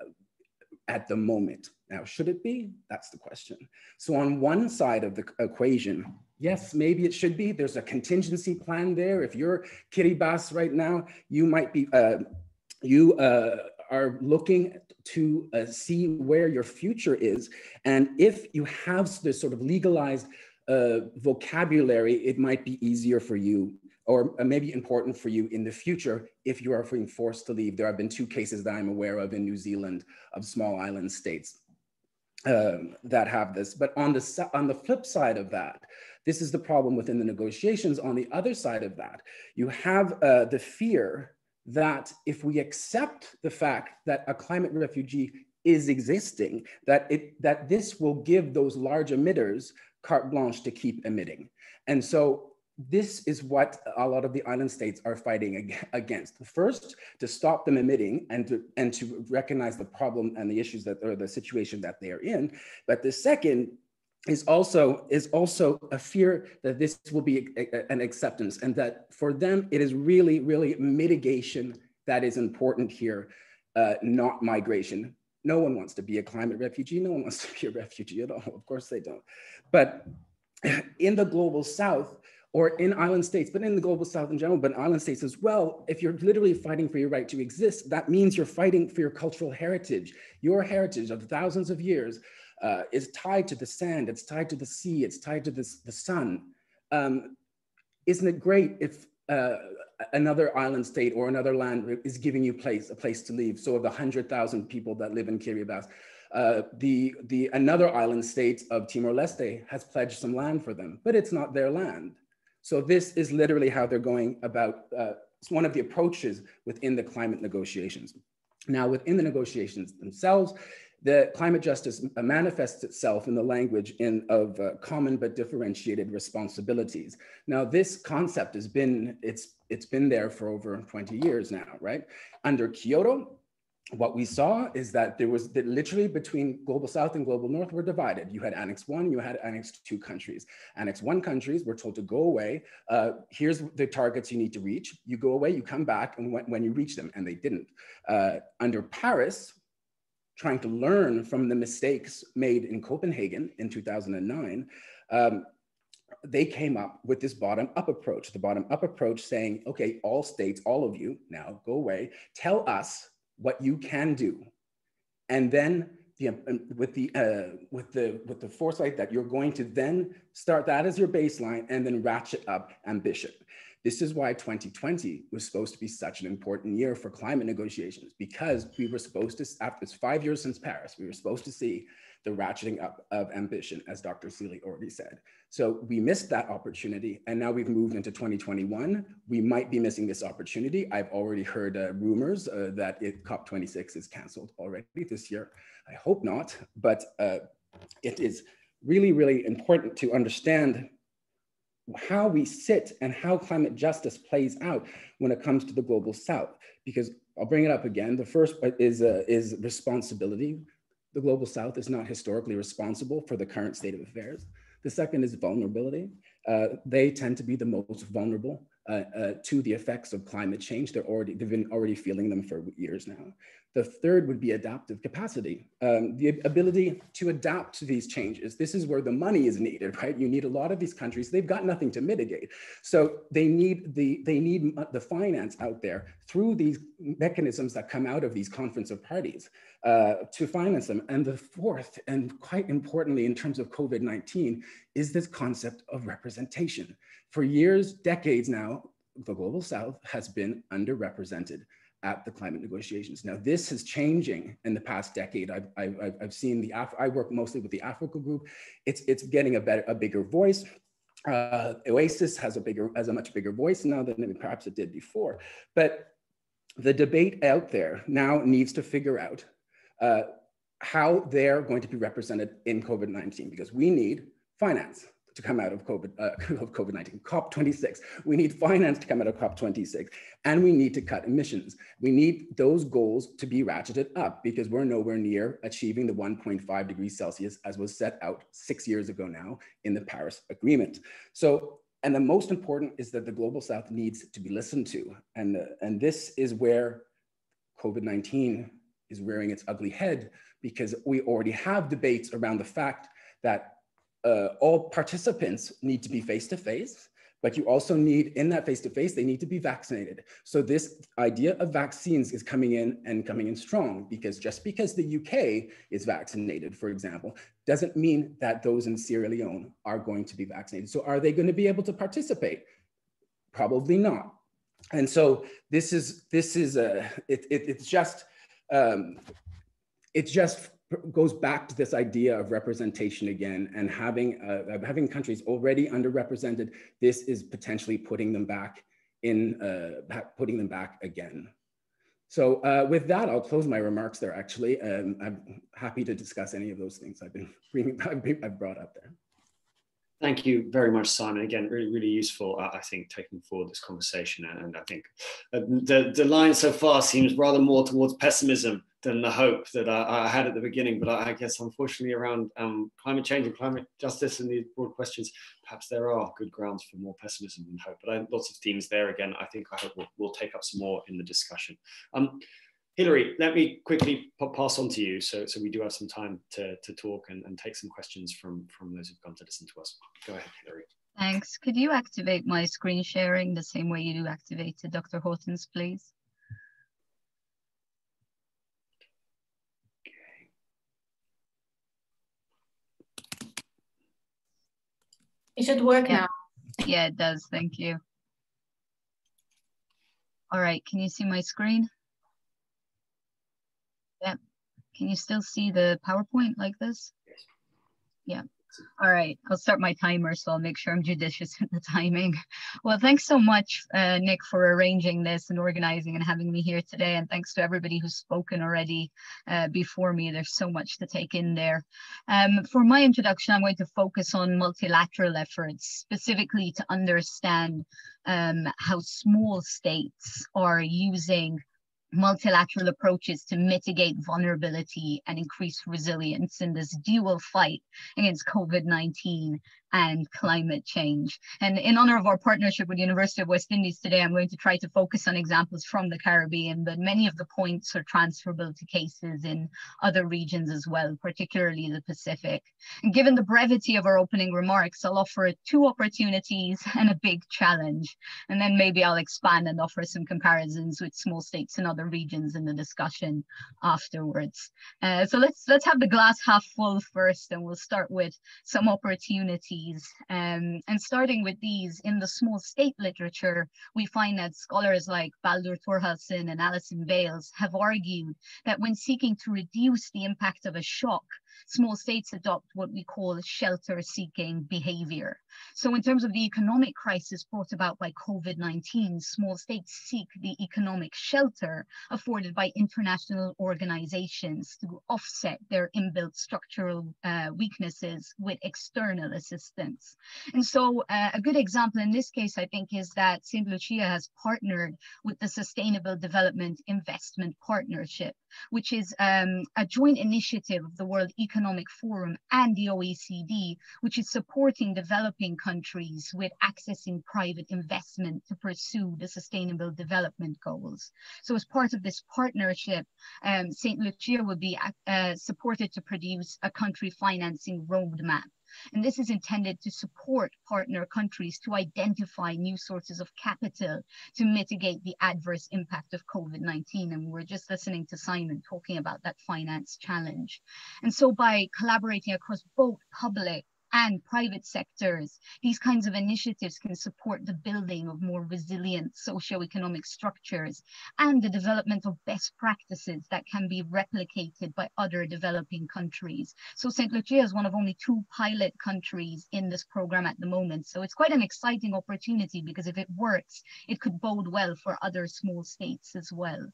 [SPEAKER 5] at the moment. Now, should it be? That's the question. So on one side of the equation, yes, maybe it should be. There's a contingency plan there. If you're Kiribati right now, you might be, uh, you uh, are looking to uh, see where your future is. And if you have this sort of legalized uh, vocabulary, it might be easier for you or maybe important for you in the future if you are being forced to leave. There have been two cases that I'm aware of in New Zealand of small island states um, that have this. But on the, on the flip side of that, this is the problem within the negotiations. On the other side of that, you have uh, the fear that if we accept the fact that a climate refugee is existing, that, it, that this will give those large emitters carte blanche to keep emitting. And so this is what a lot of the island states are fighting against. First, to stop them emitting and to, and to recognize the problem and the issues that or the situation that they are in. But the second is also is also a fear that this will be a, a, an acceptance and that for them it is really really mitigation that is important here uh, not migration. No one wants to be a climate refugee. No one wants to be a refugee at all. Of course they don't. But in the global south or in island states, but in the global south in general, but island states as well, if you're literally fighting for your right to exist, that means you're fighting for your cultural heritage. Your heritage of thousands of years uh, is tied to the sand, it's tied to the sea, it's tied to this, the sun. Um, isn't it great if uh, another island state or another land is giving you place, a place to live? So of the 100,000 people that live in Kiribati, uh, the, the another island state of Timor-Leste has pledged some land for them, but it's not their land. So this is literally how they're going about, uh, it's one of the approaches within the climate negotiations. Now within the negotiations themselves, the climate justice manifests itself in the language in, of uh, common but differentiated responsibilities. Now, this concept has been, it's, it's been there for over 20 years now, right? Under Kyoto, what we saw is that there was that literally between global south and global north were divided. You had annex one, you had annex two countries. Annex one countries were told to go away. Uh, here's the targets you need to reach. You go away, you come back, and when, when you reach them, and they didn't. Uh, under Paris, trying to learn from the mistakes made in Copenhagen in 2009, um, they came up with this bottom up approach. The bottom up approach saying, okay, all states, all of you now go away, tell us what you can do. And then the, um, with, the, uh, with, the, with the foresight that you're going to then start that as your baseline and then ratchet up ambition. This is why 2020 was supposed to be such an important year for climate negotiations because we were supposed to, after it's five years since Paris, we were supposed to see the ratcheting up of ambition, as Dr. Sealy already said. So we missed that opportunity, and now we've moved into 2021. We might be missing this opportunity. I've already heard uh, rumors uh, that it, COP26 is canceled already this year. I hope not, but uh, it is really, really important to understand how we sit and how climate justice plays out when it comes to the global south. Because I'll bring it up again. The first is, uh, is responsibility. The global south is not historically responsible for the current state of affairs. The second is vulnerability. Uh, they tend to be the most vulnerable uh, uh, to the effects of climate change. They're already, they've been already feeling them for years now. The third would be adaptive capacity, um, the ability to adapt to these changes. This is where the money is needed, right? You need a lot of these countries, they've got nothing to mitigate. So they need the, they need the finance out there through these mechanisms that come out of these conference of parties uh, to finance them. And the fourth, and quite importantly in terms of COVID-19, is this concept of representation. For years, decades now, the Global South has been underrepresented at the climate negotiations. Now, this is changing in the past decade. I've, I've, I've seen the, Af I work mostly with the Africa group. It's, it's getting a, better, a bigger voice. Uh, AOSIS has a bigger, has a much bigger voice now than perhaps it did before. But the debate out there now needs to figure out uh, how they're going to be represented in COVID-19 because we need finance to come out of COVID, uh, of COVID-19, COP26. We need finance to come out of COP26, and we need to cut emissions. We need those goals to be ratcheted up because we're nowhere near achieving the 1.5 degrees Celsius as was set out six years ago now in the Paris Agreement. So, and the most important is that the Global South needs to be listened to. And, uh, and this is where COVID-19 is rearing its ugly head because we already have debates around the fact that uh, all participants need to be face-to-face, but you also need, in that face-to-face, they need to be vaccinated. So this idea of vaccines is coming in and coming in strong because just because the UK is vaccinated, for example, doesn't mean that those in Sierra Leone are going to be vaccinated. So are they going to be able to participate? Probably not. And so this is, this is a, it, it, it's just, um, it's just goes back to this idea of representation again and having uh, having countries already underrepresented this is potentially putting them back in uh, putting them back again so uh, with that i'll close my remarks there actually um, i'm happy to discuss any of those things i've been bringing i've brought up there
[SPEAKER 1] Thank you very much, Simon. Again, really, really useful, uh, I think, taking forward this conversation. And I think uh, the, the line so far seems rather more towards pessimism than the hope that I, I had at the beginning. But I, I guess, unfortunately, around um, climate change and climate justice and these broad questions, perhaps there are good grounds for more pessimism than hope. But I, lots of themes there. Again, I think I hope we'll, we'll take up some more in the discussion. Um, Hillary, let me quickly pass on to you so, so we do have some time to, to talk and, and take some questions from, from those who've come to listen to us. Go ahead, Hillary.
[SPEAKER 6] Thanks. Could you activate my screen sharing the same way you do activated Dr. Haughton's, please?
[SPEAKER 3] It should work
[SPEAKER 6] yeah.
[SPEAKER 3] now.
[SPEAKER 6] Yeah, it does. Thank you. All right, can you see my screen? Yeah. Can you still see the PowerPoint like this?
[SPEAKER 1] Yes.
[SPEAKER 6] Yeah. All right, I'll start my timer so I'll make sure I'm judicious in the timing. Well, thanks so much, uh, Nick, for arranging this and organizing and having me here today. And thanks to everybody who's spoken already uh, before me. There's so much to take in there. Um, for my introduction, I'm going to focus on multilateral efforts, specifically to understand um, how small states are using multilateral approaches to mitigate vulnerability and increase resilience in this dual fight against COVID-19 and climate change. And in honor of our partnership with the University of West Indies today, I'm going to try to focus on examples from the Caribbean, but many of the points are transferable to cases in other regions as well, particularly the Pacific. And given the brevity of our opening remarks, I'll offer two opportunities and a big challenge. And then maybe I'll expand and offer some comparisons with small states and other regions in the discussion afterwards. Uh, so let's let's have the glass half full first, and we'll start with some opportunities um, and starting with these, in the small state literature, we find that scholars like Baldur Thorhallsson and Alyson Bailes have argued that when seeking to reduce the impact of a shock, small states adopt what we call shelter seeking behavior. So in terms of the economic crisis brought about by COVID-19, small states seek the economic shelter afforded by international organizations to offset their inbuilt structural uh, weaknesses with external assistance. And so uh, a good example in this case, I think, is that St. Lucia has partnered with the Sustainable Development Investment Partnership, which is um, a joint initiative of the World Economic Forum and the OECD, which is supporting developing countries with accessing private investment to pursue the Sustainable Development Goals. So as part of this partnership, um, St. Lucia will be uh, supported to produce a country financing roadmap and this is intended to support partner countries to identify new sources of capital to mitigate the adverse impact of COVID-19. And we're just listening to Simon talking about that finance challenge. And so by collaborating across both public and private sectors, these kinds of initiatives can support the building of more resilient socioeconomic structures and the development of best practices that can be replicated by other developing countries. So St. Lucia is one of only two pilot countries in this program at the moment. So it's quite an exciting opportunity because if it works, it could bode well for other small states as well.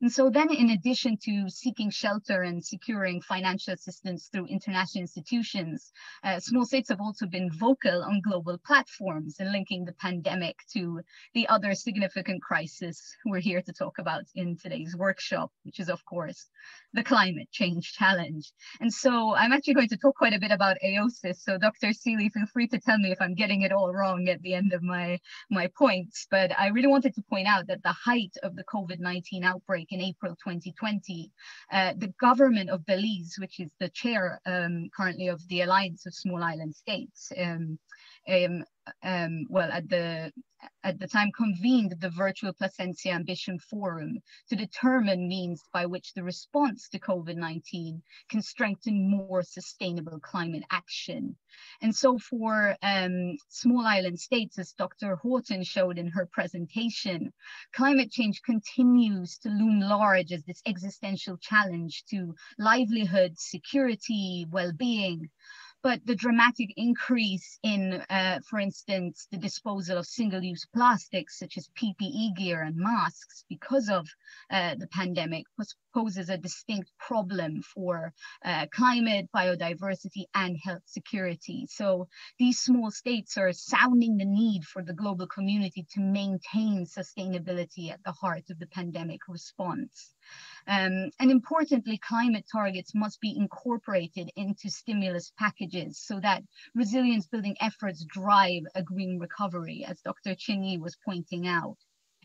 [SPEAKER 6] And so then in addition to seeking shelter and securing financial assistance through international institutions, uh, small states have also been vocal on global platforms and linking the pandemic to the other significant crisis we're here to talk about in today's workshop, which is of course the climate change challenge. And so I'm actually going to talk quite a bit about AOSIS. So Dr. Sealy, feel free to tell me if I'm getting it all wrong at the end of my, my points. But I really wanted to point out that the height of the COVID-19 outbreak in April 2020, uh, the government of Belize, which is the chair um, currently of the Alliance of Small Island States, um, um, well, at the at the time convened the virtual Placencia Ambition Forum to determine means by which the response to COVID-19 can strengthen more sustainable climate action. And so for um, small island states, as Dr. Haughton showed in her presentation, climate change continues to loom large as this existential challenge to livelihood, security, well-being, but the dramatic increase in, uh, for instance, the disposal of single-use plastics such as PPE gear and masks because of uh, the pandemic poses a distinct problem for uh, climate, biodiversity, and health security. So these small states are sounding the need for the global community to maintain sustainability at the heart of the pandemic response. Um, and importantly, climate targets must be incorporated into stimulus packages so that resilience building efforts drive a green recovery, as Dr. Chin Yee was pointing out.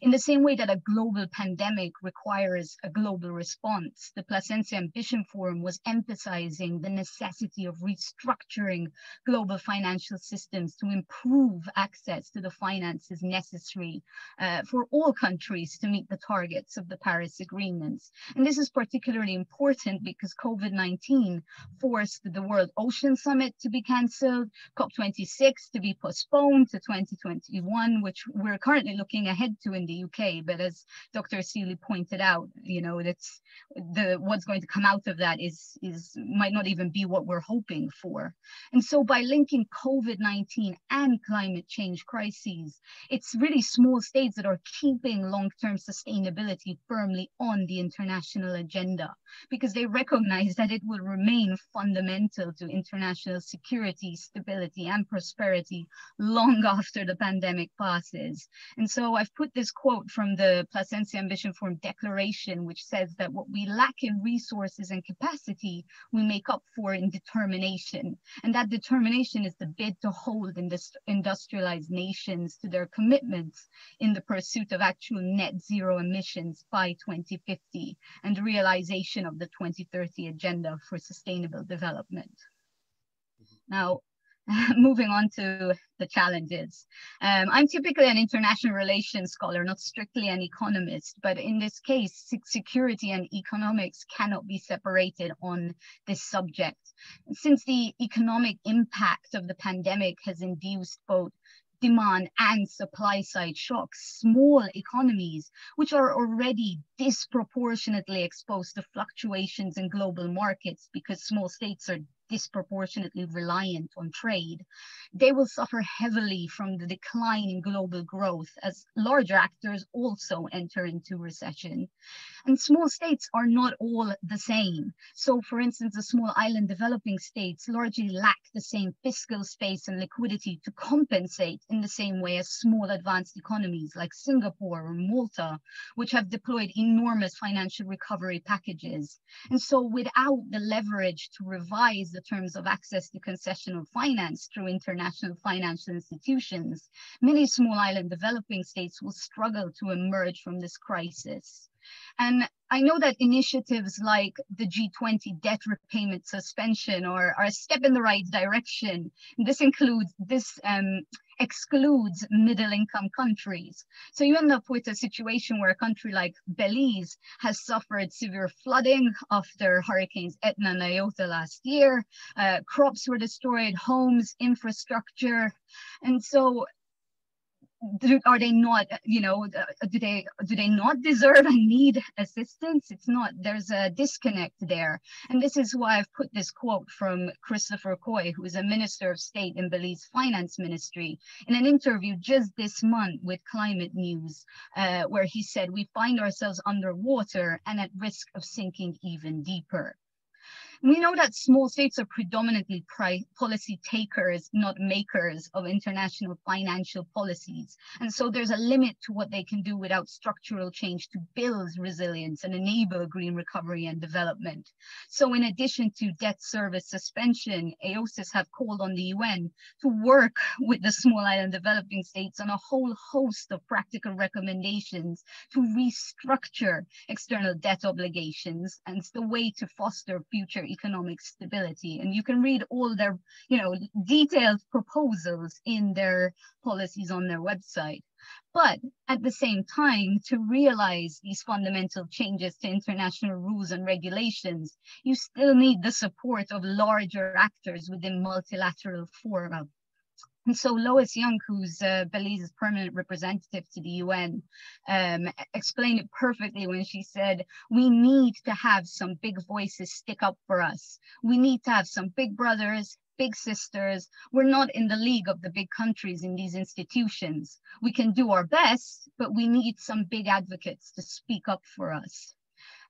[SPEAKER 6] In the same way that a global pandemic requires a global response, the Placencia Ambition Forum was emphasizing the necessity of restructuring global financial systems to improve access to the finances necessary uh, for all countries to meet the targets of the Paris agreements. And this is particularly important because COVID-19 forced the World Ocean Summit to be canceled, COP26 to be postponed to 2021, which we're currently looking ahead to in the UK. But as Dr. Sealy pointed out, you know, that's the what's going to come out of that is is might not even be what we're hoping for. And so by linking COVID-19 and climate change crises, it's really small states that are keeping long-term sustainability firmly on the international agenda because they recognize that it will remain fundamental to international security, stability, and prosperity long after the pandemic passes. And so I've put this quote from the Placencia Ambition Forum Declaration, which says that what we lack in resources and capacity, we make up for in determination. And that determination is the bid to hold industrialized nations to their commitments in the pursuit of actual net zero emissions by 2050 and the realization of the 2030 Agenda for Sustainable Development. Mm-hmm. Now, moving on to the challenges. Um, I'm typically an international relations scholar, not strictly an economist, but in this case, security and economics cannot be separated on this subject. Since the economic impact of the pandemic has induced both demand and supply side shocks, small economies, which are already disproportionately exposed to fluctuations in global markets because small states are disproportionately reliant on trade, they will suffer heavily from the decline in global growth as larger actors also enter into recession. And small states are not all the same. So for instance, the small island developing states largely lack the same fiscal space and liquidity to compensate in the same way as small advanced economies like Singapore or Malta, which have deployed enormous financial recovery packages. And so without the leverage to revise the terms of access to concessional finance through international financial institutions, many small island developing states will struggle to emerge from this crisis. And I know that initiatives like the G20 debt repayment suspension are, are a step in the right direction. This includes this um, excludes middle income countries. So you end up with a situation where a country like Belize has suffered severe flooding after hurricanes Eta and Iota last year. Uh, crops were destroyed, homes, infrastructure. And so do, are they not you know do they do they not deserve and need assistance? It's not there's a disconnect there. And this is why i've put this quote from christopher coye who is a minister of state in belize finance ministry in an interview just this month with climate news uh, where he said we find ourselves underwater and at risk of sinking even deeper we know that small states are predominantly policy takers, not makers of international financial policies. And so there's a limit to what they can do without structural change to build resilience and enable green recovery and development. So in addition to debt service suspension, AOSIS have called on the UN to work with the small island developing states on a whole host of practical recommendations to restructure external debt obligations. And the way to foster future economic stability. And you can read all their, you know, detailed proposals in their policies on their website. But at the same time, to realize these fundamental changes to international rules and regulations, you still need the support of larger actors within multilateral fora and so Lois Young, who's uh, Belize's permanent representative to the UN, um, explained it perfectly when she said, we need to have some big voices stick up for us. We need to have some big brothers, big sisters. We're not in the league of the big countries in these institutions. We can do our best, but we need some big advocates to speak up for us.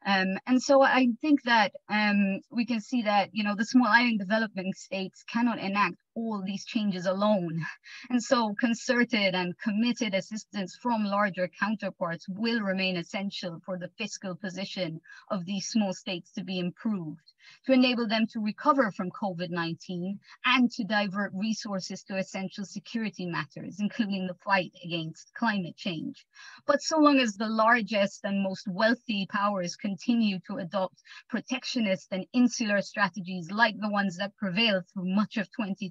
[SPEAKER 6] Um, and so I think that um, we can see that, you know, the small island developing states cannot enact all these changes alone. And so concerted and committed assistance from larger counterparts will remain essential for the fiscal position of these small states to be improved to enable them to recover from COVID-19 and to divert resources to essential security matters, including the fight against climate change. But so long as the largest and most wealthy powers continue to adopt protectionist and insular strategies like the ones that prevailed through much of 2020,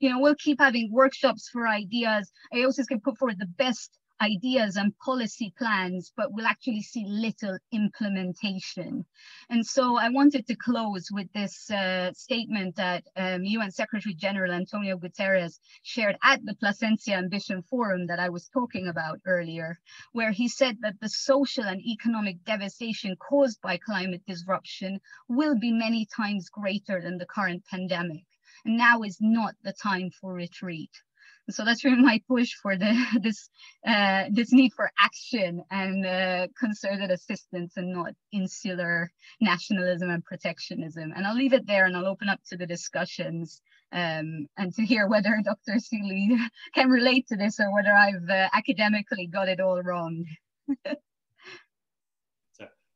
[SPEAKER 6] you know, we'll keep having workshops for ideas. AOSIS can put forward the best ideas and policy plans, but we'll actually see little implementation. And so I wanted to close with this uh, statement that um, UN Secretary General Antonio Guterres shared at the Placencia Ambition Forum that I was talking about earlier, where he said that the social and economic devastation caused by climate disruption will be many times greater than the current pandemic. And now is not the time for retreat. So that's really my push for the this uh, this need for action and uh, concerted assistance and not insular nationalism and protectionism. And I'll leave it there and I'll open up to the discussions um, and to hear whether Dr. Sealy can relate to this or whether I've uh, academically got it all wrong.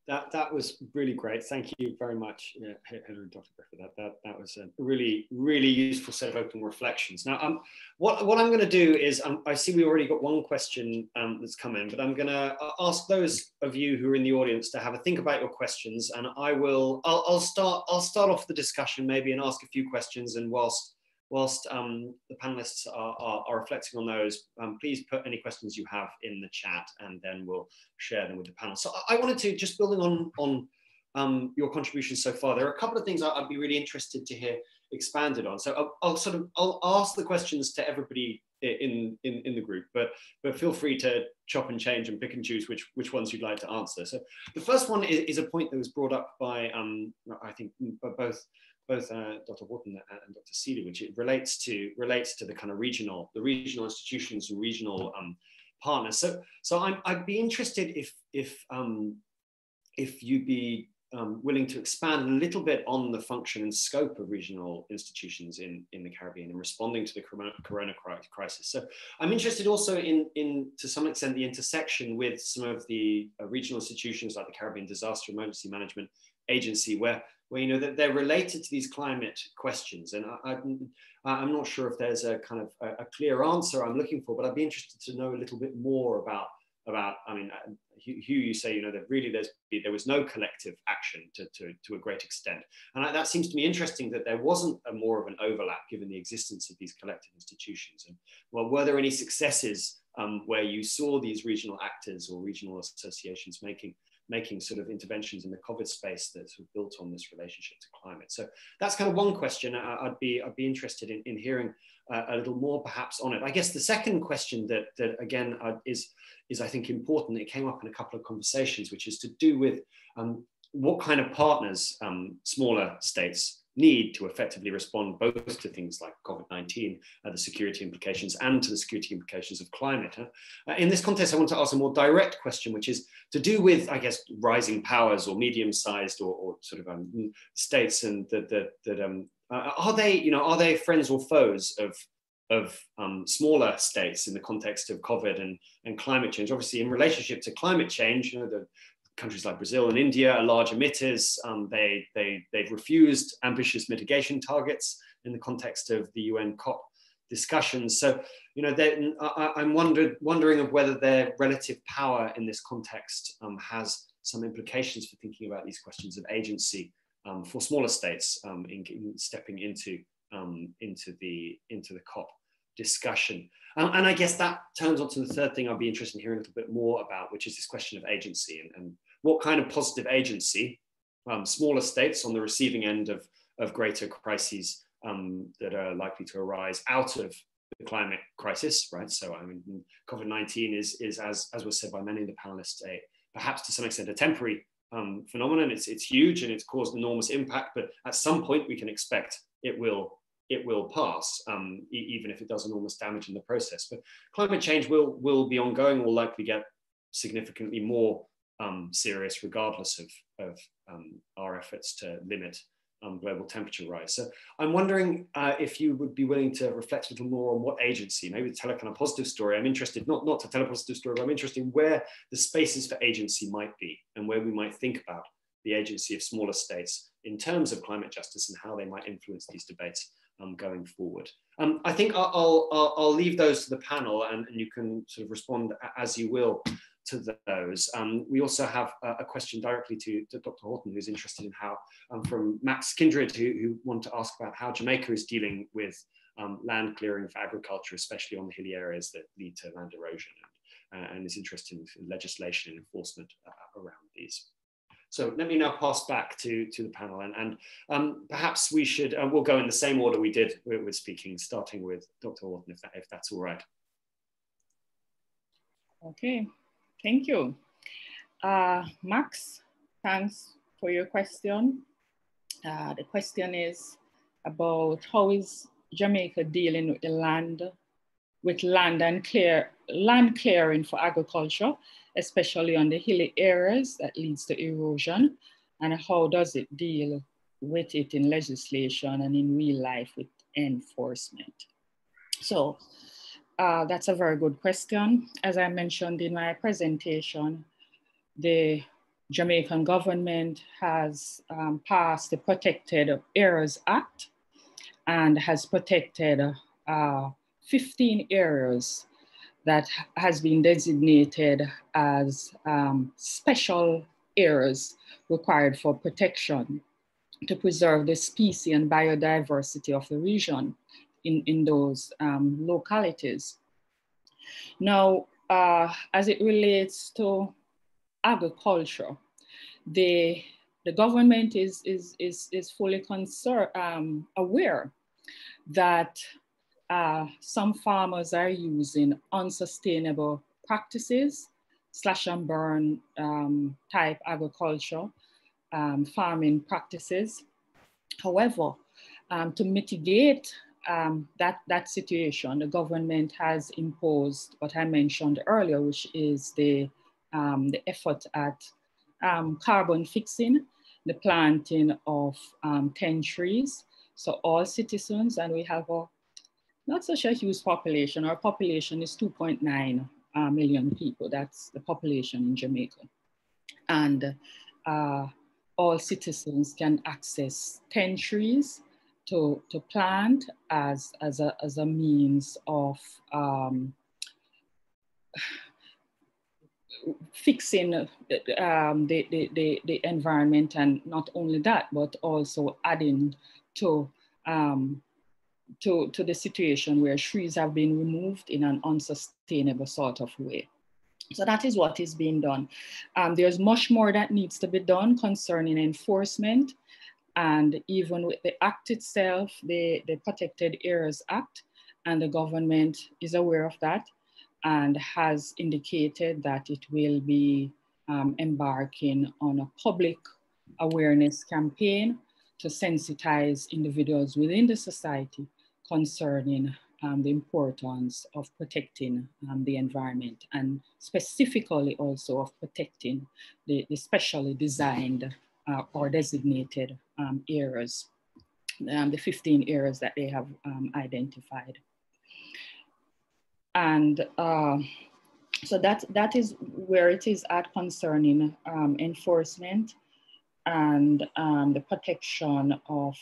[SPEAKER 1] That that was really great. Thank you very much, uh, and Dr. Briffa. That, that that was a really really useful set of open reflections. Now, um, what what I'm going to do is um, I see we already got one question um, that's come in, but I'm going to uh, ask those of you who are in the audience to have a think about your questions, and I will I'll, I'll start I'll start off the discussion maybe and ask a few questions, and whilst whilst um, the panelists are, are, are, reflecting on those, um, please put any questions you have in the chat and then we'll share them with the panel. So I, wanted to, just building on, on um, your contributions so far, there are a couple of things I'd be really interested to hear expanded on. So I'll, I'll, sort of, I'll ask the questions to everybody in, in, in the group, but, but feel free to chop and change and pick and choose which, which ones you'd like to answer. So the first one is, is a point that was brought up by, um, I think, both both uh, Dr. Haughton and Dr. Sealy, which it relates to relates to the kind of regional, the regional institutions and regional um, partners. So, so I'm, I'd be interested if if um, if you'd be um, willing to expand a little bit on the function and scope of regional institutions in, in the Caribbean and responding to the corona crisis. So I'm interested also in, in, to some extent, the intersection with some of the uh, regional institutions like the Caribbean Disaster Emergency Management Agency, where, where you know, that they're related to these climate questions. And I, I, am not sure if there's a kind of a, a clear answer I'm looking for, but I'd be interested to know a little bit more about about, I mean, uh, Hugh, you say, you know, that really there's, there was no collective action to, to, to a great extent. And I, that seems to me interesting that there wasn't a more of an overlap given the existence of these collective institutions. And well, were there any successes um, where you saw these regional actors or regional associations making making sort of interventions in the COVID space that sort of built on this relationship to climate. So that's kind of one question I'd be I'd be interested in, in hearing uh, a little more perhaps on it. I guess the second question that that again uh, is is I think important. It came up in a couple of conversations, which is to do with um, what kind of partners um, smaller states need to effectively respond both to things like COVID-19, uh, the security implications, and to the security implications of climate. Uh, in this context, I want to ask a more direct question, which is to do with, I guess, rising powers or medium-sized or, or, sort of um, states, and that that, that um, uh, are they, you know, are they friends or foes of of um, smaller states in the context of COVID and, and climate change. Obviously, in relationship to climate change, you know, the countries like Brazil and India are large emitters. Um, they, they, they've refused ambitious mitigation targets in the context of the UN COP discussions. So, you know, I, am wondered, wondering of whether their relative power in this context um, has some implications for thinking about these questions of agency um, for smaller states um, in, in, stepping into um, into the into the COP discussion. Um, and I guess that turns on to the third thing I'd be interested in hearing a little bit more about, which is this question of agency and, and what kind of positive agency um, smaller states on the receiving end of, of greater crises um, that are likely to arise out of the climate crisis, right? So I mean, COVID-19 is, is as, as was said by many of the panelists, a, perhaps to some extent a temporary um, phenomenon. It's, it's huge and it's caused enormous impact, but at some point we can expect it will it will pass, um, e even if it does enormous damage in the process. But climate change will, will be ongoing, will likely get significantly more um, serious regardless of, of um, our efforts to limit um, global temperature rise. So I'm wondering uh, if you would be willing to reflect a little more on what agency, maybe tell a kind of positive story. I'm interested, not, not to tell a positive story, but I'm interested in where the spaces for agency might be and where we might think about the agency of smaller states in terms of climate justice and how they might influence these debates um, going forward. Um, I think I'll, I'll, I'll, leave those to the panel and, and, you can sort of respond as you will to those. Um, we also have a, a question directly to, to, Dr. Haughton, who's interested in how, um, from Max Kindred, who, who want to ask about how Jamaica is dealing with um, land clearing for agriculture, especially on the hilly areas that lead to land erosion, and, uh, and is interested in legislation and enforcement uh, around these. So let me now pass back to, to the panel and, and um, perhaps we should, uh, we'll go in the same order we did with, with speaking, starting with Dr. Haughton, if, that, if that's all right.
[SPEAKER 2] Okay, thank you. Uh, Max, thanks for your question. Uh, the question is about how is Jamaica dealing with the land, with land and clear, land clearing for agriculture especially on the hilly areas that leads to erosion? And how does it deal with it in legislation and in real life with enforcement? So uh, that's a very good question. As I mentioned in my presentation, the Jamaican government has um, passed the Protected Areas Act and has protected uh, 15 areas that has been designated as um, special areas required for protection to preserve the species and biodiversity of the region in, in those um, localities. Now, uh, as it relates to agriculture, the, the government is, is, is, is fully um, aware that uh, some farmers are using unsustainable practices, slash and burn um, type agriculture, um, farming practices. However, um, to mitigate um, that, that situation, the government has imposed what I mentioned earlier, which is the, um, the effort at um, carbon fixing, the planting of 10 trees. So all citizens, and we have a not such a huge population. Our population is 2.9 uh, million people. That's the population in Jamaica. And uh, all citizens can access 10 trees to, to plant as, as, a, as a means of um, fixing um, the, the, the, the, environment and not only that, but also adding to um, to, to the situation where trees have been removed in an unsustainable sort of way. So that is what is being done. Um, there's much more that needs to be done concerning enforcement. And even with the act itself, the, the Protected Areas Act, and the government is aware of that and has indicated that it will be um, embarking on a public awareness campaign to sensitize individuals within the society concerning um, the importance of protecting um, the environment and specifically also of protecting the, the specially designed uh, or designated um, areas, um, the 15 areas that they have um, identified. And uh, so that, that is where it is at concerning um, enforcement and the protection of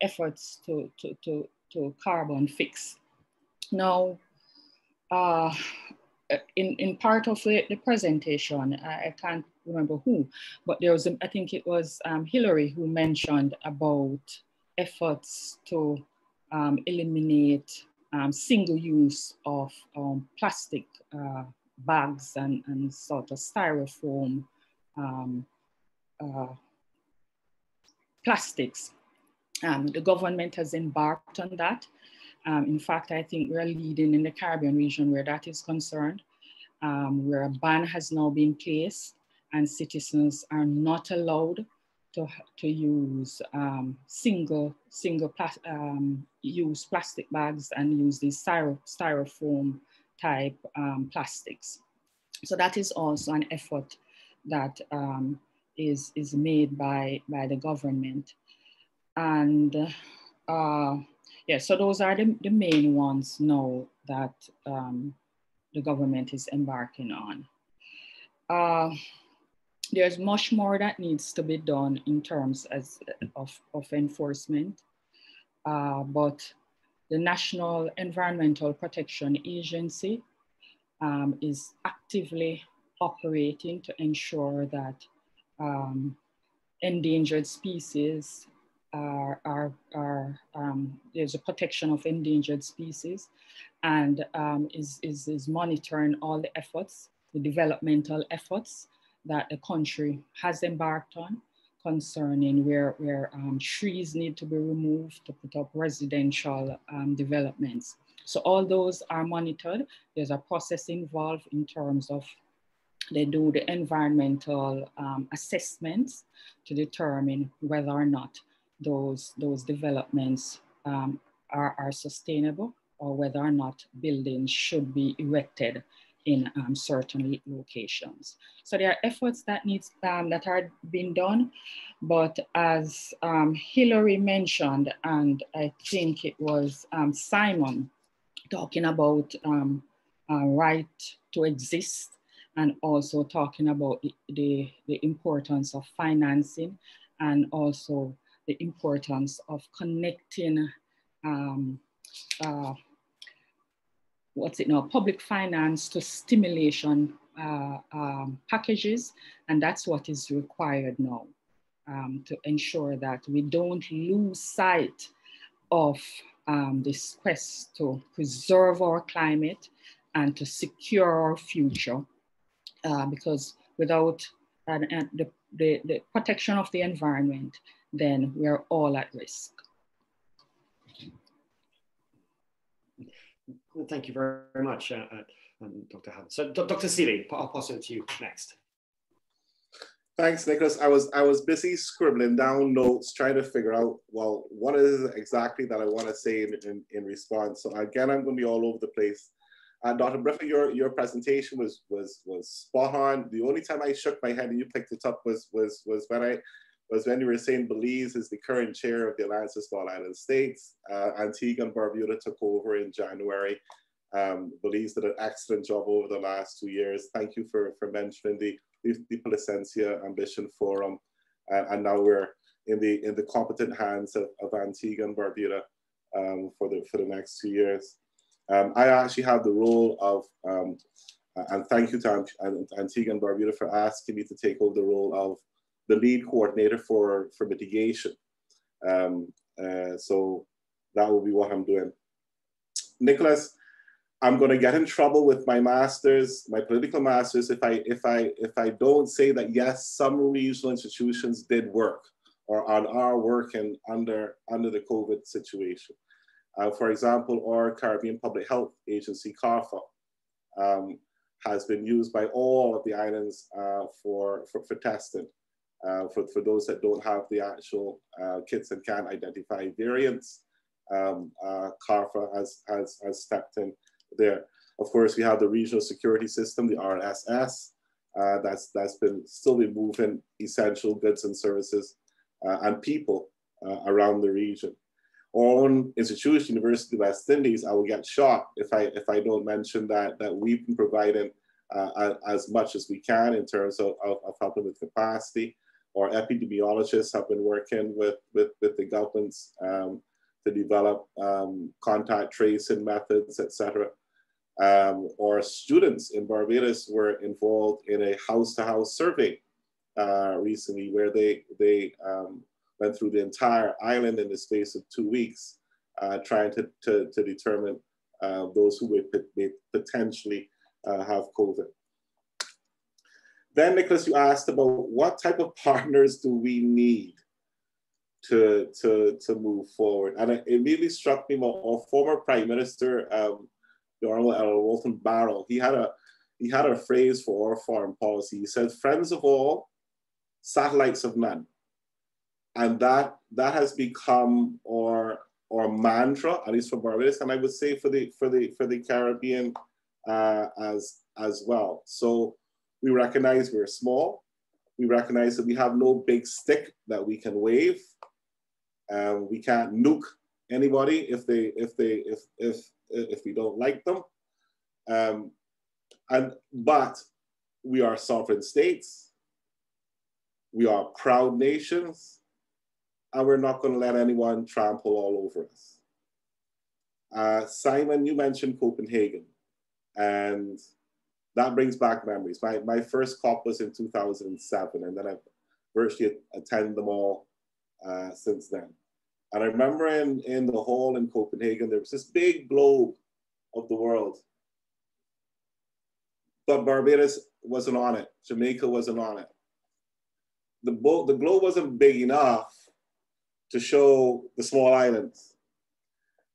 [SPEAKER 2] efforts to, to, to, to carbon fix. Now, uh, in, in part of the, the presentation, I, I, can't remember who, but there was, a, I think it was um, Hillary who mentioned about efforts to um, eliminate um, single use of um, plastic uh, bags and, and sort of styrofoam um, uh, plastics. Um, the government has embarked on that. Um, in fact, I think we're leading in the Caribbean region where that is concerned, um, where a ban has now been placed and citizens are not allowed to, to use um, single, single plas um, use plastic bags and use these styro styrofoam type um, plastics. So that is also an effort that is is made by, by the government. And uh, yeah, so those are the, the main ones now that um, the government is embarking on. Uh, there's much more that needs to be done in terms as, of, of enforcement, uh, but the National Environmental Protection Agency um, is actively operating to ensure that um, endangered species are, are, are um, there's a protection of endangered species and um, is, is, is monitoring all the efforts, the developmental efforts that the country has embarked on concerning where, where um, trees need to be removed to put up residential um, developments. So all those are monitored. There's a process involved in terms of they do the environmental um, assessments to determine whether or not those, those developments um, are, are sustainable or whether or not buildings should be erected in um, certain locations. So there are efforts that needs um, that are being done, but as um, Hillary mentioned, and I think it was um, Simon talking about um, right to exist and also talking about the, the, the importance of financing and also the importance of connecting um, uh, what's it now, public finance to stimulation uh, um, packages. And that's what is required now um, to ensure that we don't lose sight of um, this quest to preserve our climate and to secure our future. Uh, because without uh, the, the, the protection of the environment, then we're all at risk.
[SPEAKER 1] Thank you very, very much, uh, uh, um, Dr. Hammond. So, Dr. Sealy, I'll pass it to you next.
[SPEAKER 4] Thanks, Nicholas. I was I was busy scribbling down notes, trying to figure out well what is exactly that I want to say in, in, in response. So again, I'm going to be all over the place. Uh, Dr. Briffa, your your presentation was was was spot on. The only time I shook my head and you picked it up was was was when I was when saying Belize is the current chair of the Alliance of Small Island States. Uh, Antigua and Barbuda took over in January. Um, Belize did an excellent job over the last two years. Thank you for for mentioning the the Placencia Ambition Forum, uh, and now we're in the in the competent hands of, of Antigua and Barbuda um, for the for the next two years. Um, I actually have the role of, um, and thank you to Antigua and Barbuda for asking me to take over the role of the lead coordinator for for mitigation. Um, uh, so that will be what I'm doing. Nicholas, I'm going to get in trouble with my masters, my political masters, if I if I if I don't say that yes, some regional institutions did work or on are working under under the COVID situation. Uh, for example, our Caribbean Public Health Agency, CARPHA, um, has been used by all of the islands uh, for, for, for testing. Uh, for, for those that don't have the actual uh, kits and can't identify variants, um, uh, CARPHA has, has, has stepped in there. Of course, we have the regional security system, the RSS, uh, that's, that's been still been moving essential goods and services uh, and people uh, around the region. Our own institution, University of West Indies, I will get shot if I, if I don't mention that, that we've been providing as much as we can in terms of, of, of helping with capacity. Our epidemiologists have been working with, with, with the governments um, to develop um, contact tracing methods, etc. Um, or students in Barbados were involved in a house-to-house survey uh, recently where they, they um, went through the entire island in the space of two weeks, uh, trying to, to, to determine uh, those who would potentially uh, have COVID. Then, Nicholas, you asked about what type of partners do we need to, to, to move forward. And it immediately struck me, our former Prime Minister, um, the Honorable Walton Barrow, he had, a, he had a phrase for our foreign policy. He said, friends of all, satellites of none. And that, that has become our, our mantra, at least for Barbados, and I would say for the, for the, for the Caribbean uh, as, as well. So we recognize we're small. We recognize that we have no big stick that we can wave. We can't nuke anybody if they if they if if if we don't like them. Um, and but we are sovereign states. We are proud nations, and we're not going to let anyone trample all over us. Uh, Simon, you mentioned Copenhagen, and that brings back memories. My, my first COP was in 2007, and then I've virtually attended them all uh, since then. And I remember in, in the hall in Copenhagen, there was this big globe of the world. But Barbados wasn't on it. Jamaica wasn't on it. The, the globe wasn't big enough to show the small islands.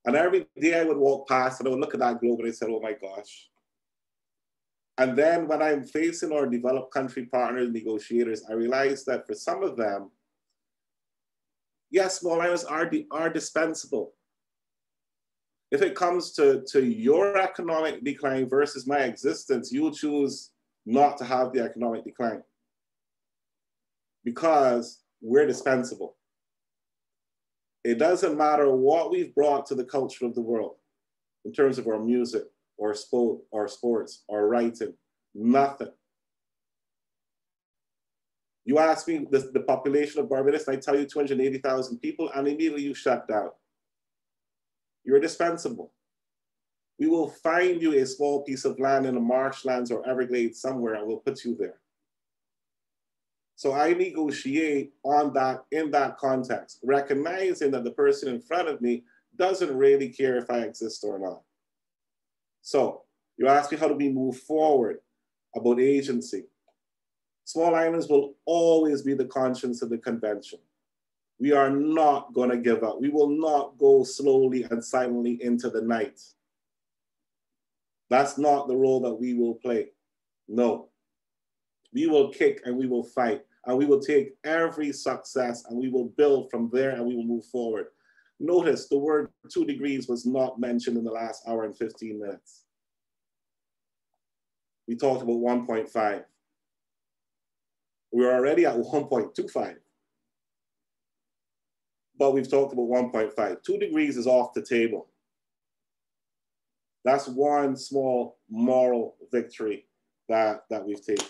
[SPEAKER 4] And every day I would walk past and I would look at that globe and I said, oh my gosh. And then when I'm facing our developed country partners, negotiators, I realize that for some of them, yes, small islands are, are dispensable. If it comes to, to your economic decline versus my existence, you'll choose not to have the economic decline because we're dispensable. It doesn't matter what we've brought to the culture of the world in terms of our music, or sport, or sports, or writing, nothing. You ask me the, the population of Barbados, I tell you 280,000 people, and immediately you shut down. You're dispensable. We will find you a small piece of land in the marshlands or Everglades somewhere, and we'll put you there. So I negotiate on that in that context, recognizing that the person in front of me doesn't really care if I exist or not. So you ask me how do we move forward about agency. Small islands will always be the conscience of the convention. We are not going to give up. We will not go slowly and silently into the night. That's not the role that we will play. No. We will kick and we will fight and we will take every success and we will build from there and we will move forward. Notice the word two degrees was not mentioned in the last hour and 15 minutes. We talked about 1.5. We're already at 1.25. But we've talked about 1.5. Two degrees is off the table. That's one small moral victory that, that we've taken.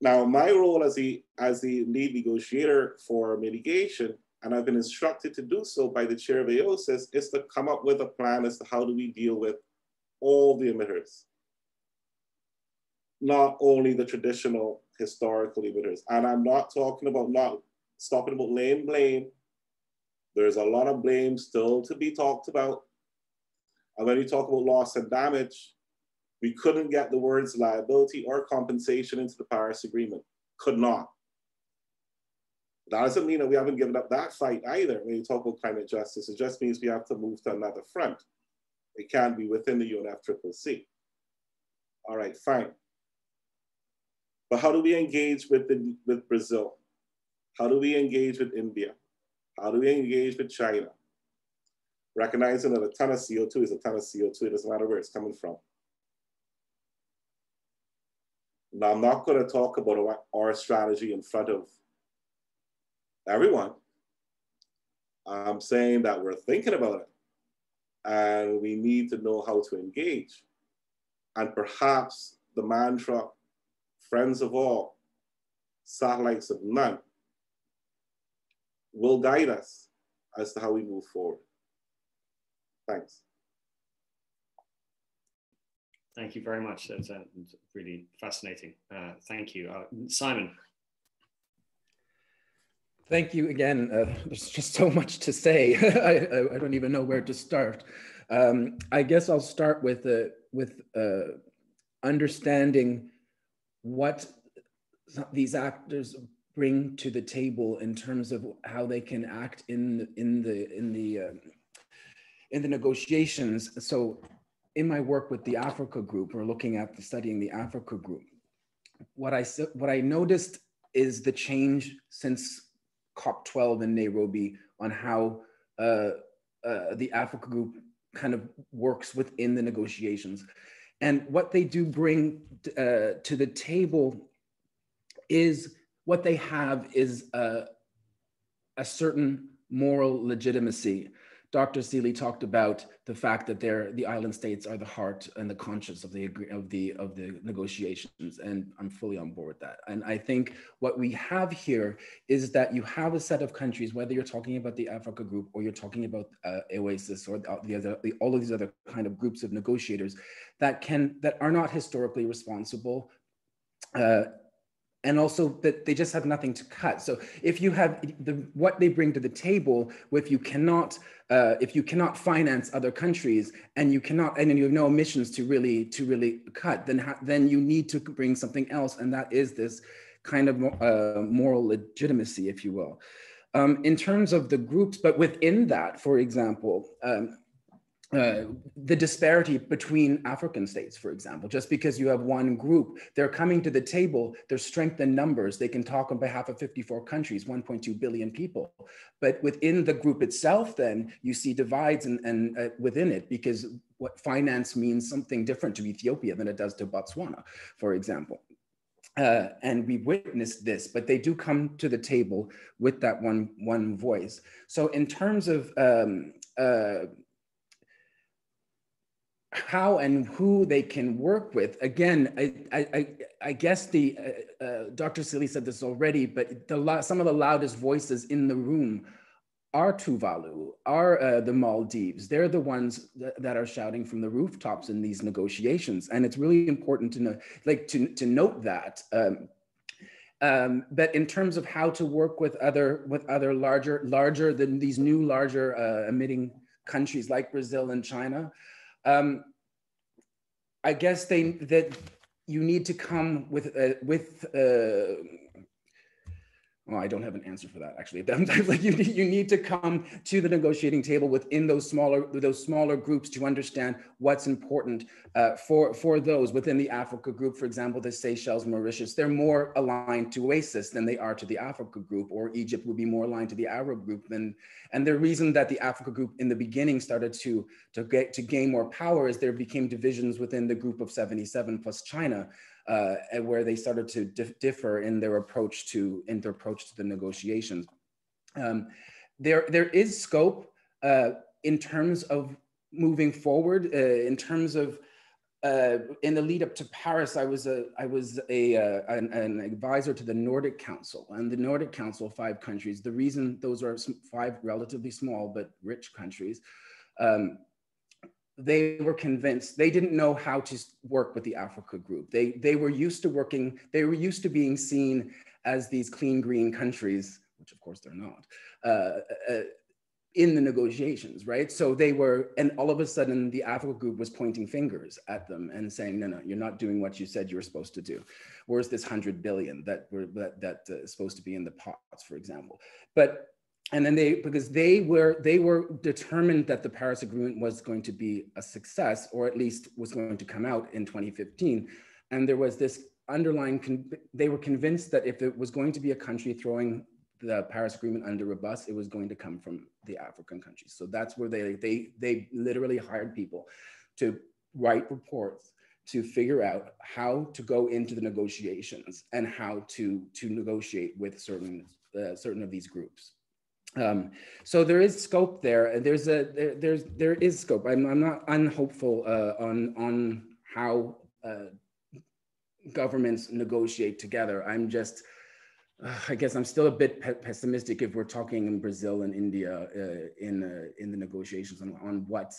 [SPEAKER 4] Now, my role as the, as the lead negotiator for mitigation, and I've been instructed to do so by the chair of AOSIS, is to come up with a plan as to how do we deal with all the emitters, not only the traditional historical emitters. And I'm not talking about not stopping about blame blame. There's a lot of blame still to be talked about. And when you talk about loss and damage, we couldn't get the words liability or compensation into the Paris Agreement. Could not. That doesn't mean that we haven't given up that fight either when you talk about climate justice. It just means we have to move to another front. It can't be within the UNFCCC. All right, fine. But how do we engage with, the, with Brazil? How do we engage with India? How do we engage with China? Recognizing that a ton of CO2 is a ton of CO2, it doesn't matter where it's coming from. Now, I'm not going to talk about our strategy in front of everyone. I'm saying that we're thinking about it and we need to know how to engage. And perhaps the mantra, friends of all, satellites of none, will guide us as to how we move forward. Thanks.
[SPEAKER 1] Thank you very much. That's uh, really fascinating. Uh, thank you. Uh, Simon.
[SPEAKER 5] Thank you again. Uh, there's just so much to say. I, I, don't even know where to start. Um, I guess I'll start with, uh, with uh, understanding what these actors bring to the table in terms of how they can act in, in the, in the, um, in the negotiations. So in my work with the Africa group, or looking at the, studying the Africa group, what I what I noticed is the change since COP12 in Nairobi on how uh, uh, the Africa group kind of works within the negotiations, and what they do bring uh, to the table is what they have is a, a certain moral legitimacy Dr. Sealy talked about the fact that the island states are the heart and the conscience of the of the of the negotiations, and I'm fully on board with that. And I think what we have here is that you have a set of countries, whether you're talking about the Africa Group or you're talking about uh, AOSIS or the other, the, all of these other kind of groups of negotiators, that can that are not historically responsible. Uh, and also that they just have nothing to cut. So if you have the what they bring to the table, if you cannot uh, if you cannot finance other countries and you cannot and you have no emissions to really to really cut, then then you need to bring something else, and that is this kind of uh, moral legitimacy, if you will. Um, in terms of the groups, but within that, for example, um, uh, the disparity between African states, for example, just because you have one group, they're coming to the table, their strength in numbers. They can talk on behalf of 54 countries, 1.2 billion people. But within the group itself, then you see divides and, and uh, within it, because what finance means something different to Ethiopia than it does to Botswana, for example. Uh, and we witnessed this, but they do come to the table with that one, one voice. So in terms of um, uh, how and who they can work with. Again, I, I, I guess the uh, uh, Dr. Sealy said this already, but the some of the loudest voices in the room are Tuvalu, are uh, the Maldives. They're the ones that, that, are shouting from the rooftops in these negotiations, and it's really important to know, like to to note that. Um, um, but in terms of how to work with other with other larger larger than these new larger uh, emitting countries like Brazil and China, um, I guess they that you need to come with uh, with uh, Oh, I don't have an answer for that actually. like you, you need to come to the negotiating table within those smaller those smaller groups to understand what's important uh, for for those within the Africa group. For example, the Seychelles, Mauritius, they're more aligned to AOSIS than they are to the Africa group, or Egypt would be more aligned to the Arab group than. And the reason that the Africa group in the beginning started to to get to gain more power is there became divisions within the group of 77 plus China uh, where they started to dif differ in their approach to in their approach to the negotiations. Um, there, there is scope uh, in terms of moving forward, uh, in terms of uh, in the lead up to Paris, I was a I was a uh, an, an, advisor to the Nordic Council, and the Nordic Council, five countries. The reason those are five relatively small but rich countries. Um, they were convinced they didn't know how to work with the Africa group. They, they were used to working, they were used to being seen as these clean green countries, which of course they're not, uh, uh, in the negotiations, right? So they were, and all of a sudden the Africa group was pointing fingers at them and saying, no, no, you're not doing what you said you were supposed to do. Where's this 100 billion that, were, that, that uh, is supposed to be in the pots, for example? But and then they because they were they were determined that the paris agreement was going to be a success or at least was going to come out in 2015 and there was this underlying they were convinced that if it was going to be a country throwing the paris agreement under a bus it was going to come from the african countries. So that's where they they they literally hired people to write reports to figure out how to go into the negotiations and how to to negotiate with certain uh, certain of these groups um, so there is scope there, and there's a there, there's there is scope. I'm I'm not unhopeful uh, on on how uh, governments negotiate together. I'm just uh, I guess I'm still a bit pe pessimistic if we're talking in Brazil and India uh, in uh, in the negotiations on, on what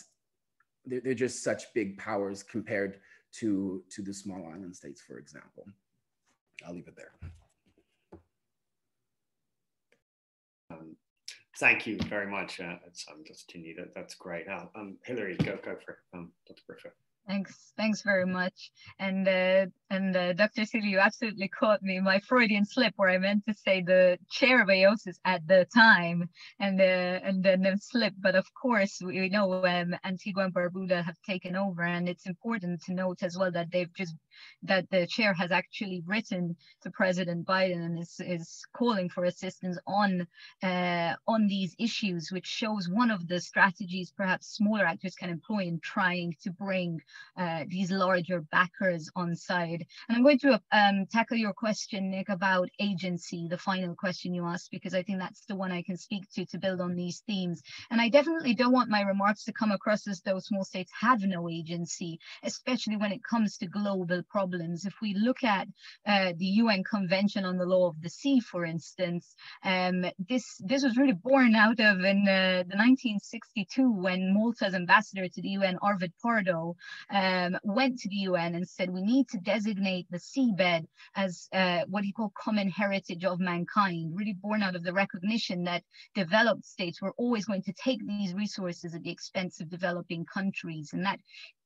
[SPEAKER 5] they're, they're just such big powers compared to to the small island states, for example. I'll leave it there.
[SPEAKER 1] Um, Thank you very much. Uh, um, just Tini, that, that's great. Uh, um, Hillary, go, go for it, um, Dr. Briffa.
[SPEAKER 6] Thanks, thanks very much. And uh, and uh, Dr. Sealy, you absolutely caught me my Freudian slip where I meant to say the chair of AOSIS at the time, and uh, and then the slip. But of course, we know um, Antigua and Barbuda have taken over, and it's important to note as well that they've just that the chair has actually written to President Biden and is is calling for assistance on uh, on these issues, which shows one of the strategies perhaps smaller actors can employ in trying to bring uh, these larger backers on side. And I'm going to um, tackle your question, Nick, about agency, the final question you asked, because I think that's the one I can speak to to build on these themes. And I definitely don't want my remarks to come across as though small states have no agency, especially when it comes to global problems. If we look at uh, the UN Convention on the Law of the Sea, for instance, um, this, this was really born out of in uh, the 1962 when Malta's ambassador to the UN, Arvid Pardo, um, went to the UN and said, we need to designate the seabed as uh, what he called common heritage of mankind, really born out of the recognition that developed states were always going to take these resources at the expense of developing countries. And that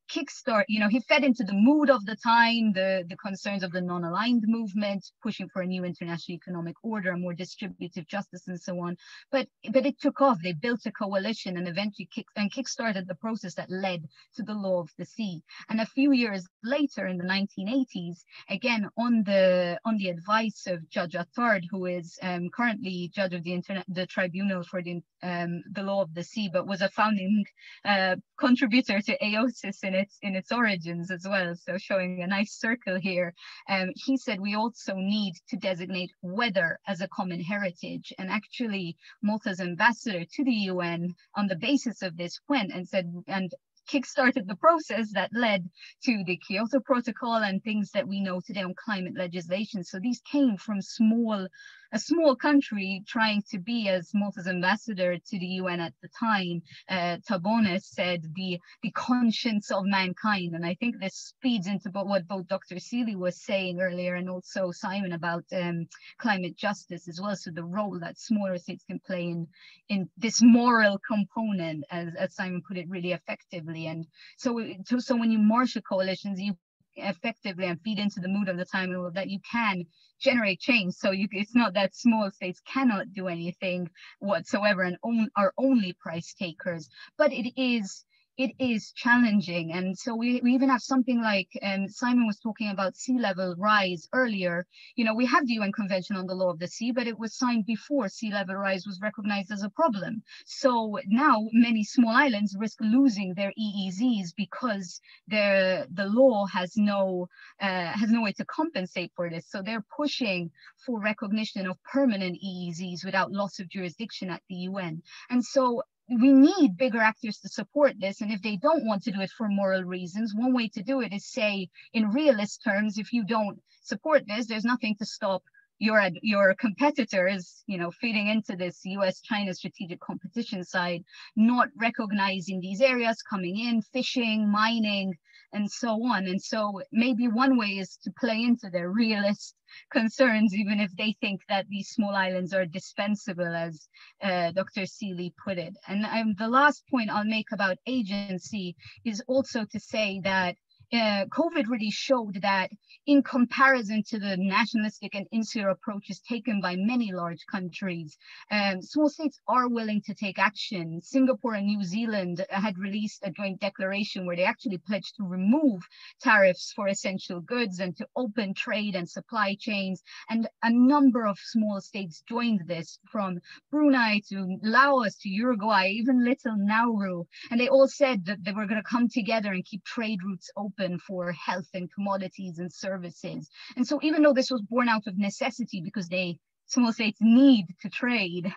[SPEAKER 6] kickstart, you know, he fed into the mood of the time, the, the concerns of the non-aligned movement, pushing for a new international economic order, more distributive justice and so on. But but it took off. They built a coalition and eventually kick and kickstarted the process that led to the law of the sea. And a few years later in the 1980s, again on the on the advice of Judge Attard, who is um, currently judge of the internet the tribunal for the um, the law of the sea, but was a founding uh, contributor to AOSIS in its in its origins as well. So showing a nice circle here. Um, he said we also need to designate weather as a common heritage. And actually, Malta's ambassador to the UN on the basis of this went and said, and kickstarted the process that led to the Kyoto Protocol and things that we know today on climate legislation. So these came from small a small country trying to be as Malta's ambassador to the UN at the time, uh, Tabone said the the conscience of mankind, and I think this feeds into what both Dr. Sealy was saying earlier, and also Simon about um, climate justice as well. So the role that smaller states can play in in this moral component, as, as Simon put it really effectively. And so so when you marshal coalitions, you effectively and feed into the mood of the time and that you can generate change. So you, it's not that small states cannot do anything whatsoever and own, are only price takers, but it is it is challenging. And so we, we even have something like um, Simon was talking about sea level rise earlier. You know, we have the UN Convention on the Law of the Sea, but it was signed before sea level rise was recognized as a problem. So now many small islands risk losing their EEZs because their, the law has no, uh, has no way to compensate for this. So they're pushing for recognition of permanent EEZs without loss of jurisdiction at the UN. And so we need bigger actors to support this. And if they don't want to do it for moral reasons, one way to do it is say, in realist terms, if you don't support this, there's nothing to stop your your competitors, you know, feeding into this U.S.-China strategic competition side, not recognizing these areas, coming in, fishing, mining, and so on. And so maybe one way is to play into their realist concerns, even if they think that these small islands are dispensable, as uh, Dr. Sealy put it. And um, the last point I'll make about agency is also to say that COVID really showed that in comparison to the nationalistic and insular approaches taken by many large countries, um, small states are willing to take action. Singapore and New Zealand had released a joint declaration where they actually pledged to remove tariffs for essential goods and to open trade and supply chains. And a number of small states joined this from Brunei to Laos to Uruguay, even little Nauru. And they all said that they were going to come together and keep trade routes open open for health and commodities and services. And so even though this was born out of necessity because they small states need to trade,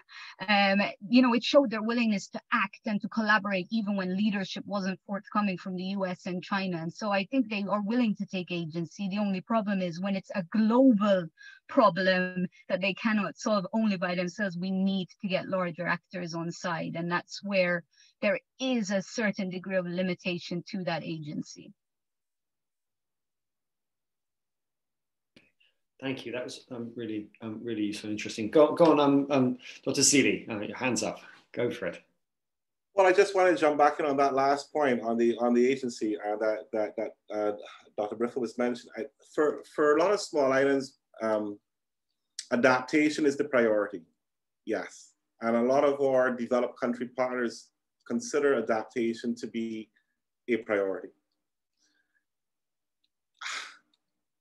[SPEAKER 6] um, you know, it showed their willingness to act and to collaborate even when leadership wasn't forthcoming from the US and China. And so I think they are willing to take agency. The only problem is when it's a global problem that they cannot solve only by themselves, we need to get larger actors on side. And that's where there is a certain degree of limitation to that agency.
[SPEAKER 1] Thank you. That was um, really, um, really useful interesting. Go, go on, um, um, Dr. Sealy, uh, your hands up. Go for it.
[SPEAKER 4] Well, I just want to jump back in on that last point on the on the agency uh, that that that uh, Dr. Briffa was mentioned. I, for for a lot of small islands, um, adaptation is the priority. Yes, and a lot of our developed country partners consider adaptation to be a priority.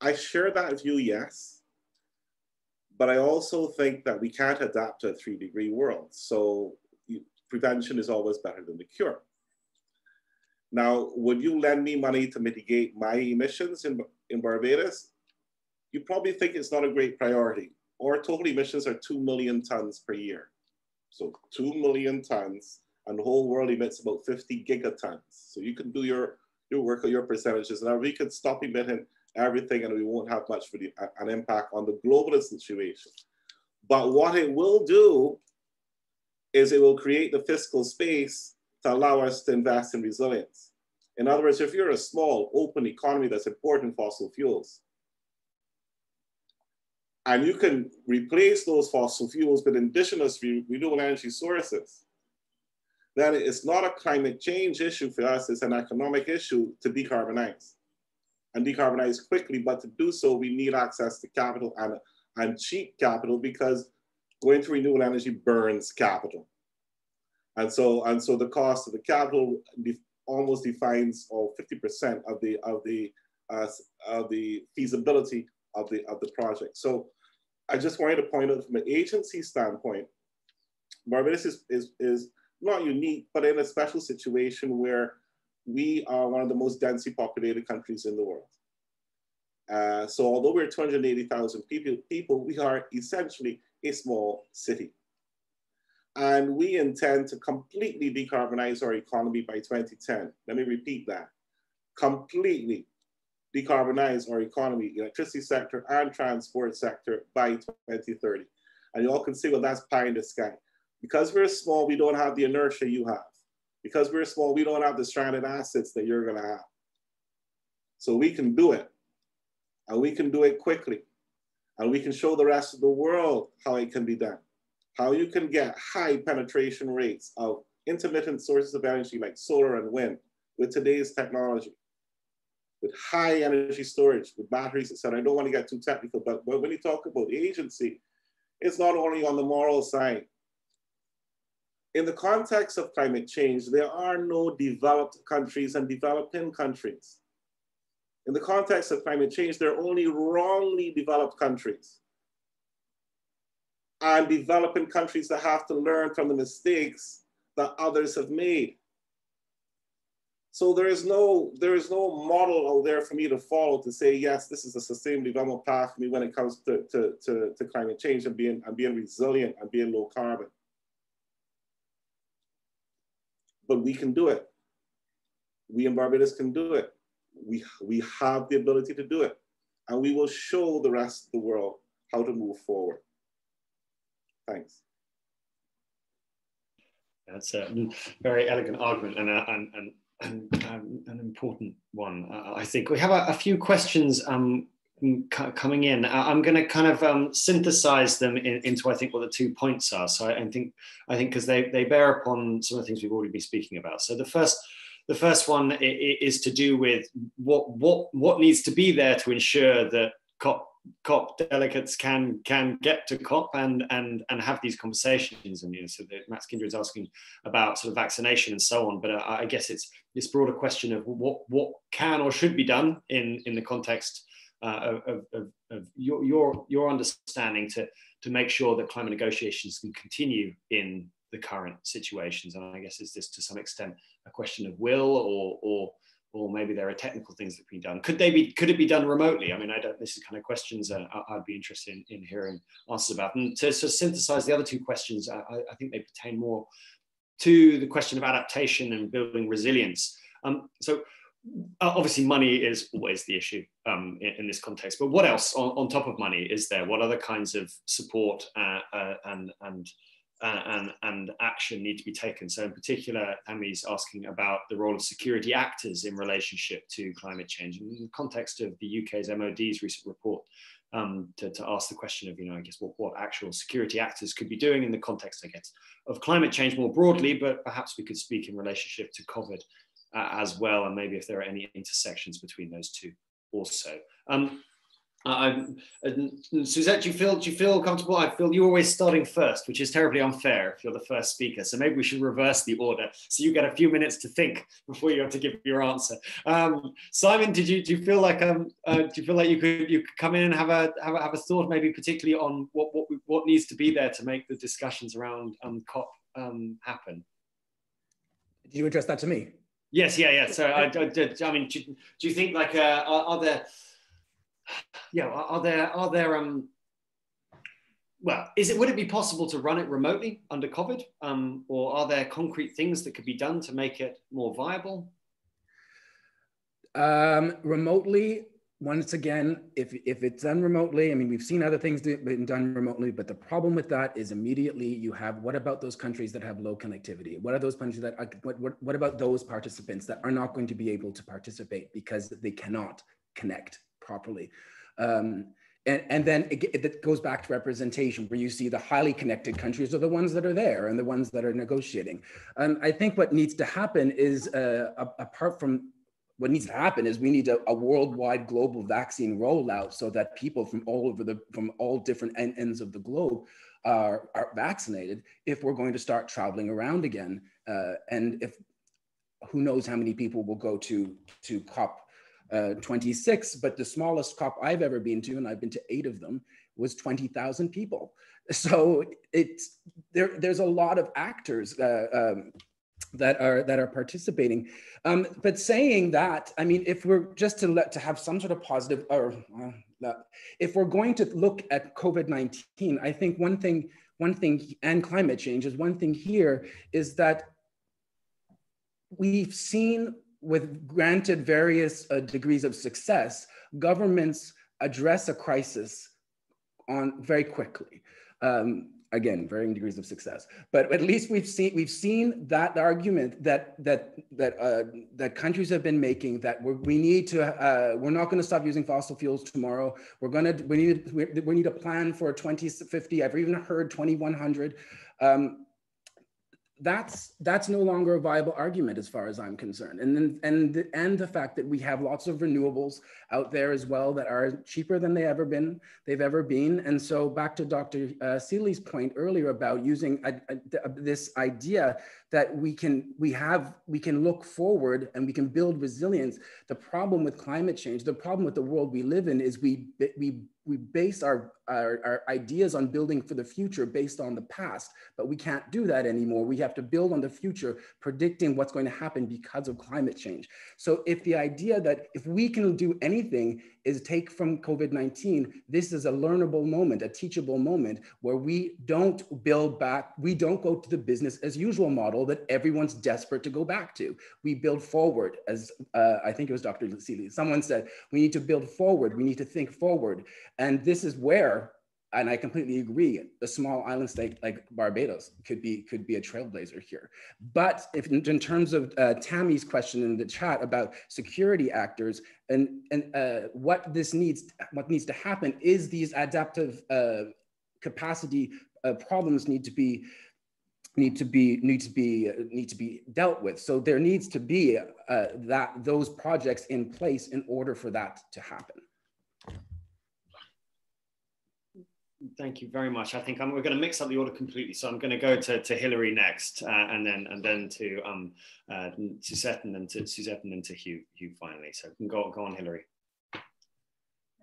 [SPEAKER 4] I share that view, yes. But I also think that we can't adapt to a three degree world. So prevention is always better than the cure. Now, would you lend me money to mitigate my emissions in, in Barbados? You probably think it's not a great priority. Our total emissions are 2 million tons per year. So 2 million tons, and the whole world emits about 50 gigatons. So you can do your, your work or your percentages. Now we could stop emitting everything and we won't have much for the, an impact on the global situation. But what it will do is it will create the fiscal space to allow us to invest in resilience. In other words, if you're a small, open economy that's importing fossil fuels, and you can replace those fossil fuels with indigenous renewable energy sources, then it's not a climate change issue for us, it's an economic issue to decarbonize and decarbonize quickly. But to do so, we need access to capital and, and cheap capital because going to renewable energy burns capital. And so, and so the cost of the capital almost defines or 50% of the, of the, uh, of the feasibility of the, of the project. So I just wanted to point out from an agency standpoint, Barbados is, is, is not unique, but in a special situation where we are one of the most densely populated countries in the world. Uh, so although we're 280,000 people, people, we are essentially a small city. And we intend to completely decarbonize our economy by 2010. Let me repeat that. Completely decarbonize our economy, electricity sector and transport sector by 2030. And you all can see, well, that's pie in the sky. Because we're small, we don't have the inertia you have. Because we're small, we don't have the stranded assets that you're gonna have. So we can do it, and we can do it quickly. And we can show the rest of the world how it can be done. How you can get high penetration rates of intermittent sources of energy like solar and wind with today's technology. with high energy storage, with batteries, etc. I don't want to get too technical, but, but when you talk about agency, it's not only on the moral side. In the context of climate change, there are no developed countries and developing countries. In the context of climate change, there are only wrongly developed countries and developing countries that have to learn from the mistakes that others have made. So there is no there is no model out there for me to follow to say yes, this is a sustainable development path for me when it comes to, to, to, to climate change and being and being resilient and being low carbon. But we can do it. We in Barbados can do it. We, we have the ability to do it. And we will show the rest of the world how to move forward. Thanks.
[SPEAKER 1] That's a very elegant argument and, uh, and, and, and an important one. Uh, I think we have a, a few questions um, coming in. I'm going to kind of um, synthesize them in, into I think what the two points are. So I, I think I think because they they bear upon some of the things we've already been speaking about. So the first the first one is to do with what what what needs to be there to ensure that COP COP delegates can can get to COP and and and have these conversations. And you know, so that Max Kindred is asking about sort of vaccination and so on. But uh, I guess it's this broader question of what what can or should be done in in the context uh, of, of, of your, your your understanding to to make sure that climate negotiations can continue in the current situations. And I guess is this to some extent a question of will or or or maybe there are technical things that can be done. Could they be? Could it be done remotely? I mean, I don't. This is kind of questions uh, I'd be interested in, in, hearing answers about. And to, to synthesize the other two questions, I, I, think they pertain more to the question of adaptation and building resilience. Um, so obviously, money is always the issue um, in, in, this context. But what else on, on, top of money is there? What other kinds of support uh, uh, and and uh, and, and action need to be taken. So in particular, Ami's asking about the role of security actors in relationship to climate change. in the context of the UK's MOD's recent report, um, to, to ask the question of, you know, I guess what, what actual security actors could be doing in the context, I guess, of climate change more broadly, but perhaps we could speak in relationship to COVID uh, as well, and maybe if there are any intersections between those two also. Um, uh, Suzette, do you feel do you feel comfortable? I feel you're always starting first, which is terribly unfair if you're the first speaker. So maybe we should reverse the order, so you get a few minutes to think before you have to give your answer. Um, Simon, did you do you feel like um uh, do you feel like you could you could come in and have a have a, have a thought, maybe particularly on what what what needs to be there to make the discussions around um, COP um, happen?
[SPEAKER 5] Did you address that to me?
[SPEAKER 1] Yes, yeah, yeah. So I, I, I mean, do, do, you think like uh, are, are there yeah, are there are there um well, is it would it be possible to run it remotely under COVID, um, or are there concrete things that could be done to make it more viable?
[SPEAKER 5] Um, remotely, once again, if if it's done remotely, I mean, we've seen other things do, been done remotely, but the problem with that is immediately you have what about those countries that have low connectivity? What are those countries that are, what, what what about those participants that are not going to be able to participate because they cannot connect properly. Um, and, and then it, it, goes back to representation, where you see the highly connected countries are the ones that are there and the ones that are negotiating. Um, I think what needs to happen is, uh, apart from what needs to happen, is we need a, a, worldwide global vaccine rollout so that people from all over the from all different ends of the globe are, are vaccinated. If we're going to start traveling around again, uh, and if who knows how many people will go to to COP uh, 26, but the smallest COP I've ever been to, and I've been to eight of them, was 20,000 people. So it's there. There's a lot of actors uh, um, that are that are participating. Um, but saying that, I mean, if we're just to let to have some sort of positive, or uh, if we're going to look at COVID-19, I think one thing, one thing, and climate change is one thing here is that we've seen with granted various uh, degrees of success, governments address a crisis on very quickly. Um, again, varying degrees of success, but at least we've seen we've seen that argument that that that uh, that countries have been making that we're, we need to uh, we're not going to stop using fossil fuels tomorrow. We're going to we need we, we need a plan for 2050. I've even heard 2100. Um, that's that's no longer a viable argument as far as I'm concerned. And then and and the fact that we have lots of renewables out there as well that are cheaper than they ever been they've ever been. And so back to Dr. Uh, Sealy's point earlier about using a, a, a, this idea that we can we have we can look forward and we can build resilience. The problem with climate change, the problem with the world we live in is we we we base our, our, our, ideas on building for the future based on the past, but we can't do that anymore. We have to build on the future, predicting what's going to happen because of climate change. So if the idea that if we can do anything is take from COVID-19, this is a learnable moment, a teachable moment where we don't build back, we don't go to the business as usual model that everyone's desperate to go back to. We build forward, as uh, I think it was Dr. Sealy, someone said, we need to build forward, we need to think forward. And this is where and I completely agree. A small island state like Barbados could be could be a trailblazer here. But if in, terms of uh, Tammy's question in the chat about security actors and and uh, what this needs what needs to happen is these adaptive uh, capacity uh, problems need to be need to be need to be uh, need to be dealt with. So there needs to be uh, that those projects in place in order for that to happen.
[SPEAKER 1] Thank you very much. I think I'm, we're going to mix up the order completely. So I'm going to go to, to Hillary next, uh, and then and then to um, uh, Suzette, and then to Suzette, and then to Hugh, Hugh finally. So go go on, Hillary.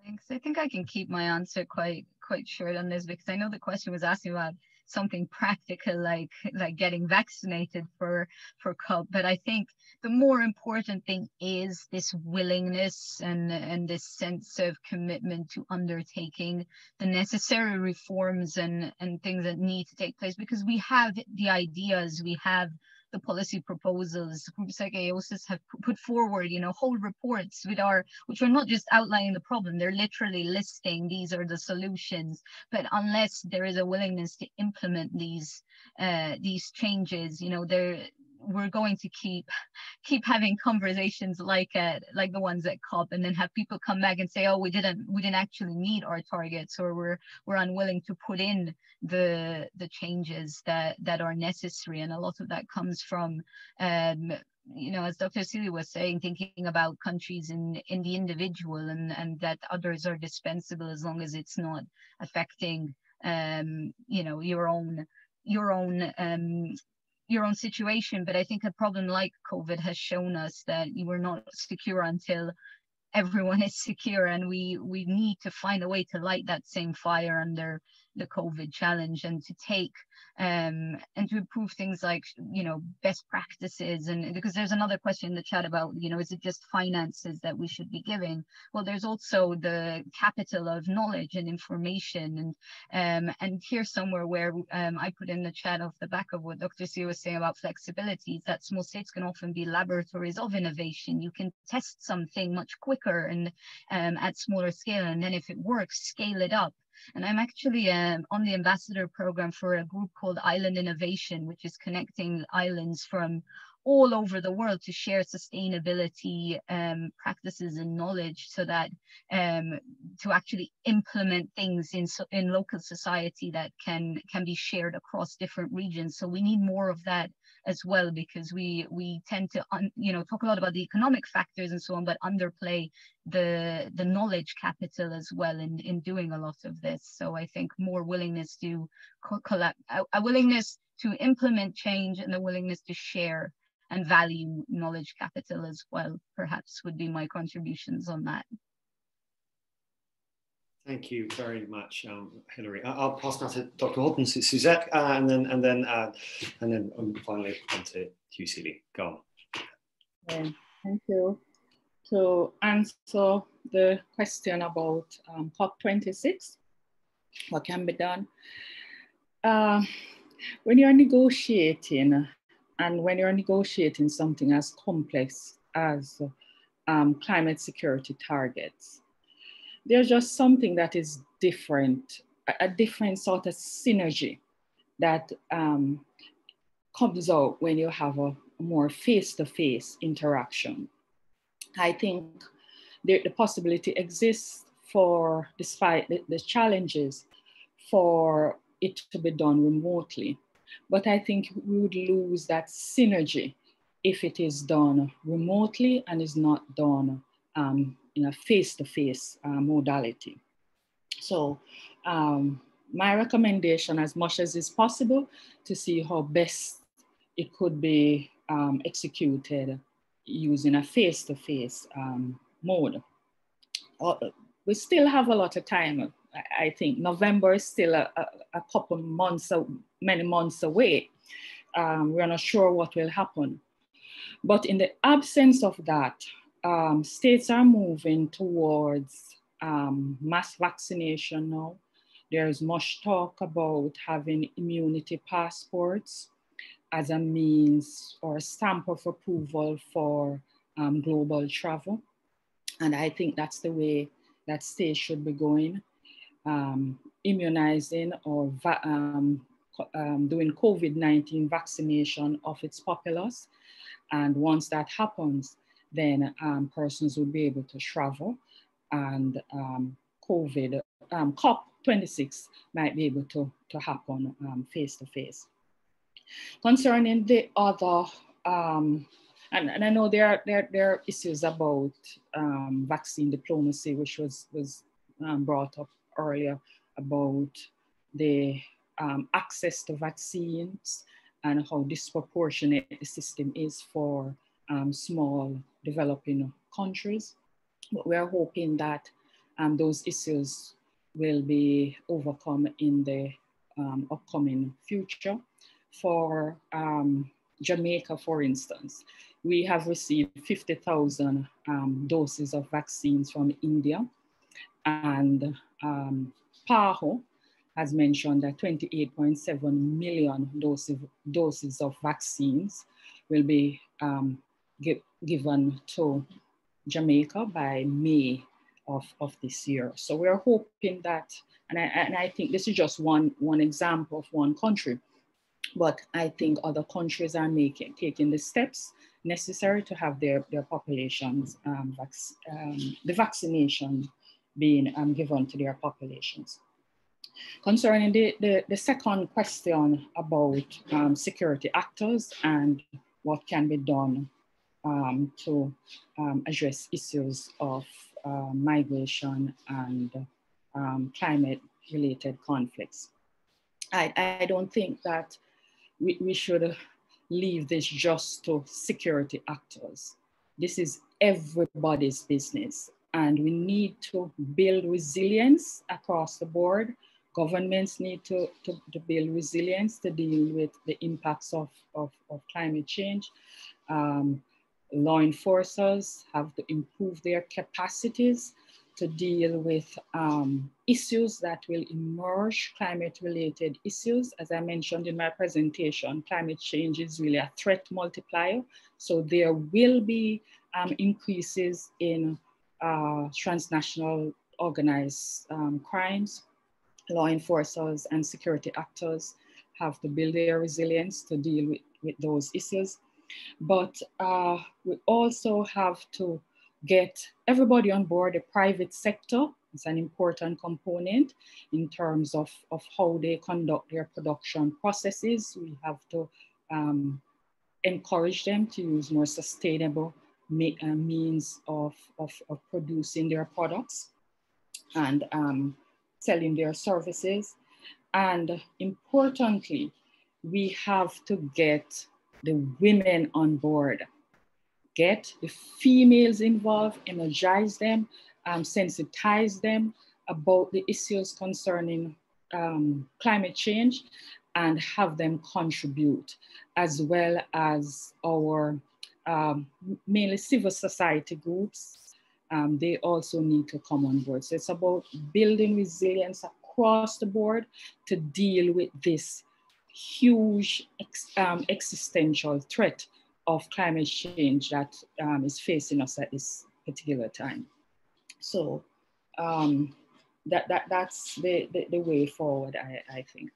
[SPEAKER 6] Thanks. I think I can keep my answer quite quite short on this because I know the question was asking about something practical like like getting vaccinated for for COP. But I think the more important thing is this willingness and and this sense of commitment to undertaking the necessary reforms and and things that need to take place because we have the ideas, we have the policy proposals groups like AOSIS have put forward, you know, whole reports with our, which are not just outlining the problem, they're literally listing these are the solutions. But unless there is a willingness to implement these uh, these changes, you know, there we're going to keep keep having conversations like uh, like the ones at COP, and then have people come back and say, "Oh, we didn't we didn't actually meet our targets, or we're we're unwilling to put in the the changes that that are necessary." And a lot of that comes from um, you know, as Dr. Sealy was saying, thinking about countries in, in the individual and, and that others are dispensable as long as it's not affecting, um, you know, your own your own um, your own situation. But I think a problem like COVID has shown us that you are not secure until everyone is secure and we we need to find a way to light that same fire under the COVID challenge and to take um, and to improve things like you know best practices. And because there's another question in the chat about you know is it just finances that we should be giving? Well there's also the capital of knowledge and information. And um, and here somewhere where um, I put in the chat off the back of what Dr. C was saying about flexibility that small states can often be laboratories of innovation. You can test something much quicker and um, at smaller scale. And then if it works scale it up and I'm actually um, on the ambassador program for a group called Island Innovation, which is connecting islands from all over the world to share sustainability um, practices and knowledge so that um, to actually implement things in, in local society that can, can be shared across different regions. So we need more of that as well because we we tend to un, you know talk a lot about the economic factors and so on but underplay the the knowledge capital as well in in doing a lot of this. So i think more willingness to collect a, a willingness to implement change and a willingness to share and value knowledge capital as well perhaps would be my contributions on that
[SPEAKER 1] Thank you very much, um, Hillary. I'll pass now to Dr. Haughton, Suzette, uh, and then and then uh, and then um, finally on to you. Go
[SPEAKER 2] on. thank you. To answer the question about um, COP26, what can be done? Uh, when you're negotiating, and when you're negotiating something as complex as um, climate security targets, there's just something that is different, a, different sort of synergy that um, comes out when you have a more face-to-face interaction. I think the, the possibility exists for, despite the, the challenges, for it to be done remotely. but I think we would lose that synergy if it is done remotely and is not done um, in a face-to-face -face, uh, modality. So um, my recommendation as much as is possible to see how best it could be um, executed using a face-to-face -face, um, mode. Uh, we still have a lot of time. I think November is still a, a, a couple months, many months away. Um, we're not sure what will happen. But in the absence of that, um, states are moving towards um, mass vaccination now. There's much talk about having immunity passports as a means or a stamp of approval for um, global travel. And I think that's the way that states should be going, um, immunizing or um, um, doing COVID-19 vaccination of its populace. And once that happens, then um, persons would be able to travel and um, COVID, um, COP26 might be able to, to happen face to face. Concerning the other, um, and, and I know there are, there, there are issues about um, vaccine diplomacy, which was, was um, brought up earlier about the access to vaccines and how disproportionate the system is for small developing countries. But we are hoping that um, those issues will be overcome in the um, upcoming future. For um, Jamaica, for instance, we have received 50,000 um, doses of vaccines from India. And um, PAHO has mentioned that 28.7 million doses, doses of vaccines will be um, give, given to Jamaica by May of, of this year. So we're hoping that, and I, and I think this is just one, one example of one country, but I think other countries are making, taking the steps necessary to have their, their populations, um, vac um, the vaccination being um, given to their populations. Concerning the, the, the second question about um, security actors and what can be done um, to um, address issues of uh, migration and um, climate related conflicts. I, I don't think that we, we should leave this just to security actors. This is everybody's business and we need to build resilience across the board. Governments need to, to, to build resilience to deal with the impacts of, of, of climate change. Um, law enforcers have to improve their capacities to deal with um, issues that will emerge, climate related issues. As I mentioned in my presentation, climate change is really a threat multiplier. So there will be um, increases in uh, transnational organized um, crimes. Law enforcers and security actors have to build their resilience to deal with, with those issues. But uh, we also have to get everybody on board. The private sector is an important component in terms of, of how they conduct their production processes. We have to um, encourage them to use more sustainable uh, means of, of, of, producing their products and um, selling their services. And importantly, we have to get the women on board. Get the females involved, energize them, um, sensitize them about the issues concerning um, climate change and have them contribute, as well as our um, mainly civil society groups. Um, they also need to come on board. So it's about building resilience across the board to deal with this huge ex, um, existential threat of climate change that um, is facing us at this particular time. So um, that, that, that's the, the, the, way forward, I, I think.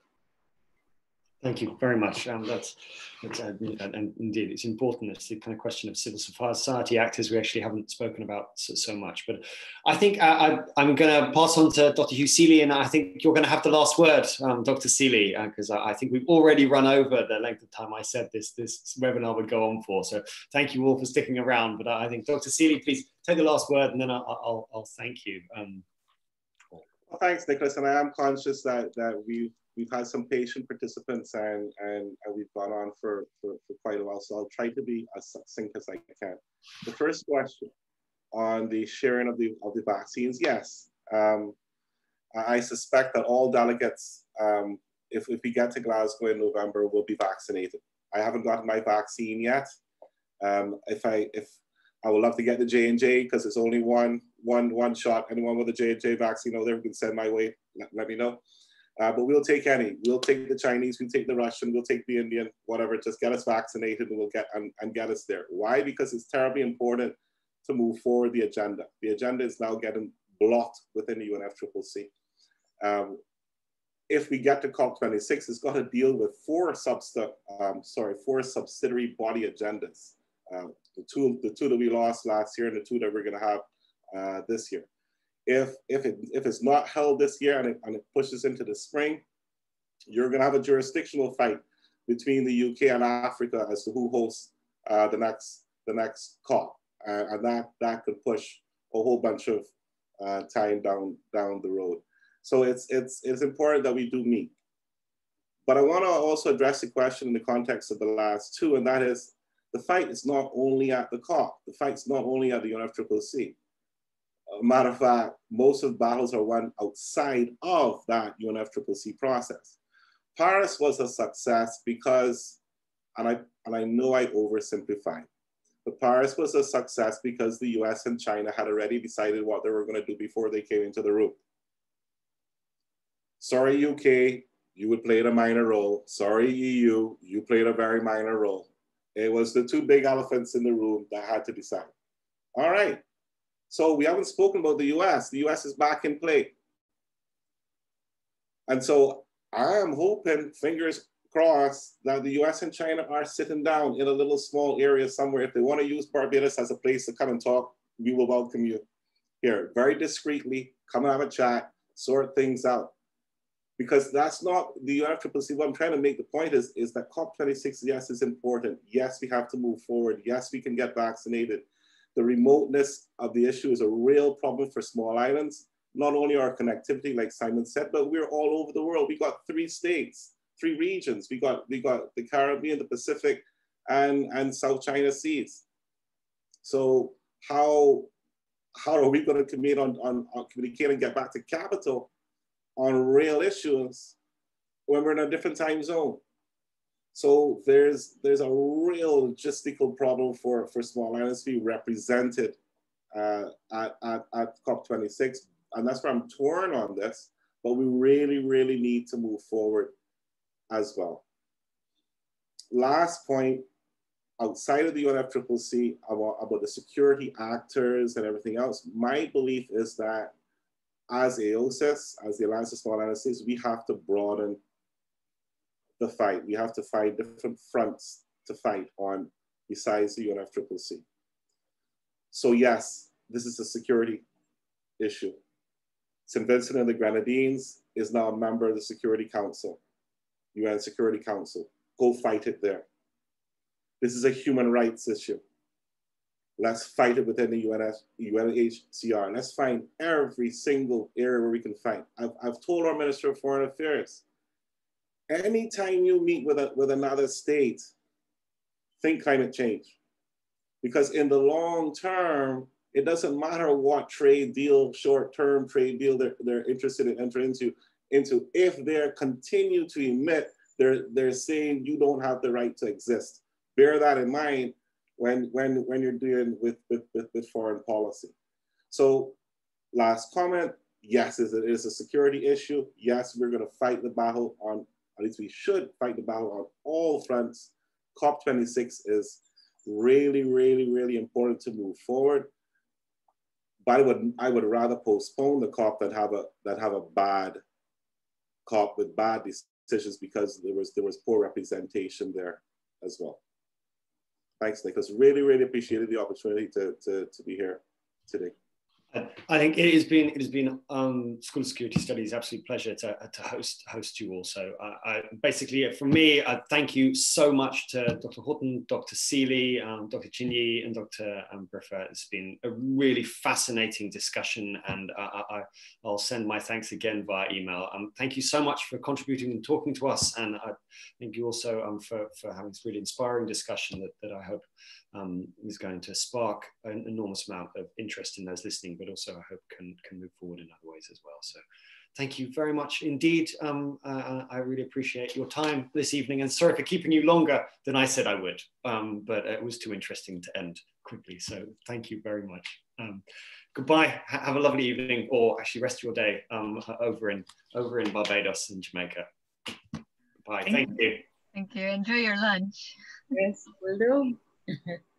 [SPEAKER 1] Thank you very much. Um, that's, that's uh, and indeed, it's important. It's the kind of question of civil society actors we actually haven't spoken about so, so much. But I think I, am going to pass on to Dr. Hugh Sealy, and I think you're going to have the last word, um, Dr. Sealy, because uh, I, I, think we've already run over the length of time I said this this webinar would go on for. So thank you all for sticking around. But I think Dr. Sealy, please take the last word, and then I'll, I'll, I'll thank you. Um,
[SPEAKER 4] well, thanks, Nicholas. And I am conscious that that we we've had some patient participants and, and, and we've gone on for, for, for, quite a while. So I'll try to be as succinct as I can. The first question on the sharing of the, of the vaccines, yes. Um, I suspect that all delegates, um, if, if we get to Glasgow in November, will be vaccinated. I haven't gotten my vaccine yet. Um, if I, if I would love to get the J and J because it's only one, one, one shot. Anyone with a J and J vaccine out there who can send my way, let, let me know. Uh, but we'll take any. We'll take the Chinese, we'll take the Russian, we'll take the Indian, whatever. Just get us vaccinated and we'll get and, and get us there. Why? Because it's terribly important to move forward the agenda. The agenda is now getting blocked within the UNFCCC. Um, if we get to COP26, it's got to deal with four substa, um, sorry, four subsidiary body agendas. Uh, the two, the two that we lost last year and the two that we're going to have uh, this year if if it if it's not held this year and it, and it pushes into the spring, you're going to have a jurisdictional fight between the UK and Africa as to who hosts uh, the next the next COP, and that that could push a whole bunch of uh, time down down the road. So it's it's it's important that we do meet. But I want to also address the question in the context of the last two, and that is the fight is not only at the COP. The fight's not only at the UNFCCC Uh, matter of fact, most of the battles are won outside of that UNFCCC process. Paris was a success because, and I, and I know I oversimplify, but Paris was a success because the US and China had already decided what they were going to do before they came into the room. Sorry, UK, you would play a minor role. Sorry, EU, you played a very minor role. It was the two big elephants in the room that had to decide. All right, so we haven't spoken about the US. The US is back in play. And so I am hoping, fingers crossed, that the US and China are sitting down in a little small area somewhere. If they want to use Barbados as a place to come and talk, we will welcome you here very discreetly. Come and have a chat, sort things out. Because that's not the UNFCCC. What I'm trying to make the point is, is that COP26, yes, is important. Yes, we have to move forward. Yes, we can get vaccinated. The remoteness of the issue is a real problem for small islands. Not only our connectivity, like Simon said, but we're all over the world. We got three states, three regions. We got we got the Caribbean, the Pacific, and and South China Seas. So how how are we going to communicate on, on, on communicate and get back to capital on real issues when we're in a different time zone? So there's there's a real logistical problem for, for small islands to be represented uh, at, at, at COP26. And that's why I'm torn on this, but we really, really need to move forward as well. Last point, outside of the UNFCCC about, about the security actors and everything else, my belief is that as AOSIS, as the Alliance of Small Islands, we have to broaden the fight. We have to find different fronts to fight on besides the UNFCCC. So yes, this is a security issue. St. Vincent and the Grenadines is now a member of the Security Council, UN Security Council. Go fight it there. This is a human rights issue. Let's fight it within the UNS, UNHCR. Let's find every single area where we can fight. I've, I've told our Minister of Foreign Affairs, anytime you meet with, a, with another state, think climate change. Because in the long term, it doesn't matter what trade deal, short-term trade deal they're, they're interested in entering into, into. If they continue to emit, they're, they're saying you don't have the right to exist. Bear that in mind when, when, when you're dealing with, with, with, with foreign policy. So last comment, yes, it is a security issue. Yes, we're gonna fight the battle on at least we should fight the battle on all fronts. COP26 is really, really, really important to move forward. But I would, I would rather postpone the COP than have a, that have a bad COP with bad decisions because there was there was poor representation there as well. Thanks, Nicholas. Really, really appreciated the opportunity to, to, to be here today.
[SPEAKER 1] I think it has been it has been um, School Security Studies absolute pleasure to, to host host you also. Uh, I, basically, for me, uh, thank you so much to Dr. Haughton, Dr. Sealy, um, Dr. Chin Yee, and Dr. Um, Briffa. It's been a really fascinating discussion, and I, will send my thanks again via email. Um, thank you so much for contributing and talking to us, and I thank you also um, for, for having this really inspiring discussion that, that I hope um, is going to spark an enormous amount of interest in those listening, but also I hope can, can move forward in other ways as well. So thank you very much indeed. Um, uh, I really appreciate your time this evening and sorry for keeping you longer than I said I would, um, but it was too interesting to end quickly. So thank you very much. Um, goodbye. have a lovely evening or actually rest your day um, over in over in Barbados and Jamaica. Bye. Thank, thank you.
[SPEAKER 6] Thank you. Enjoy your lunch.
[SPEAKER 2] Yes, will do. Mm-hmm.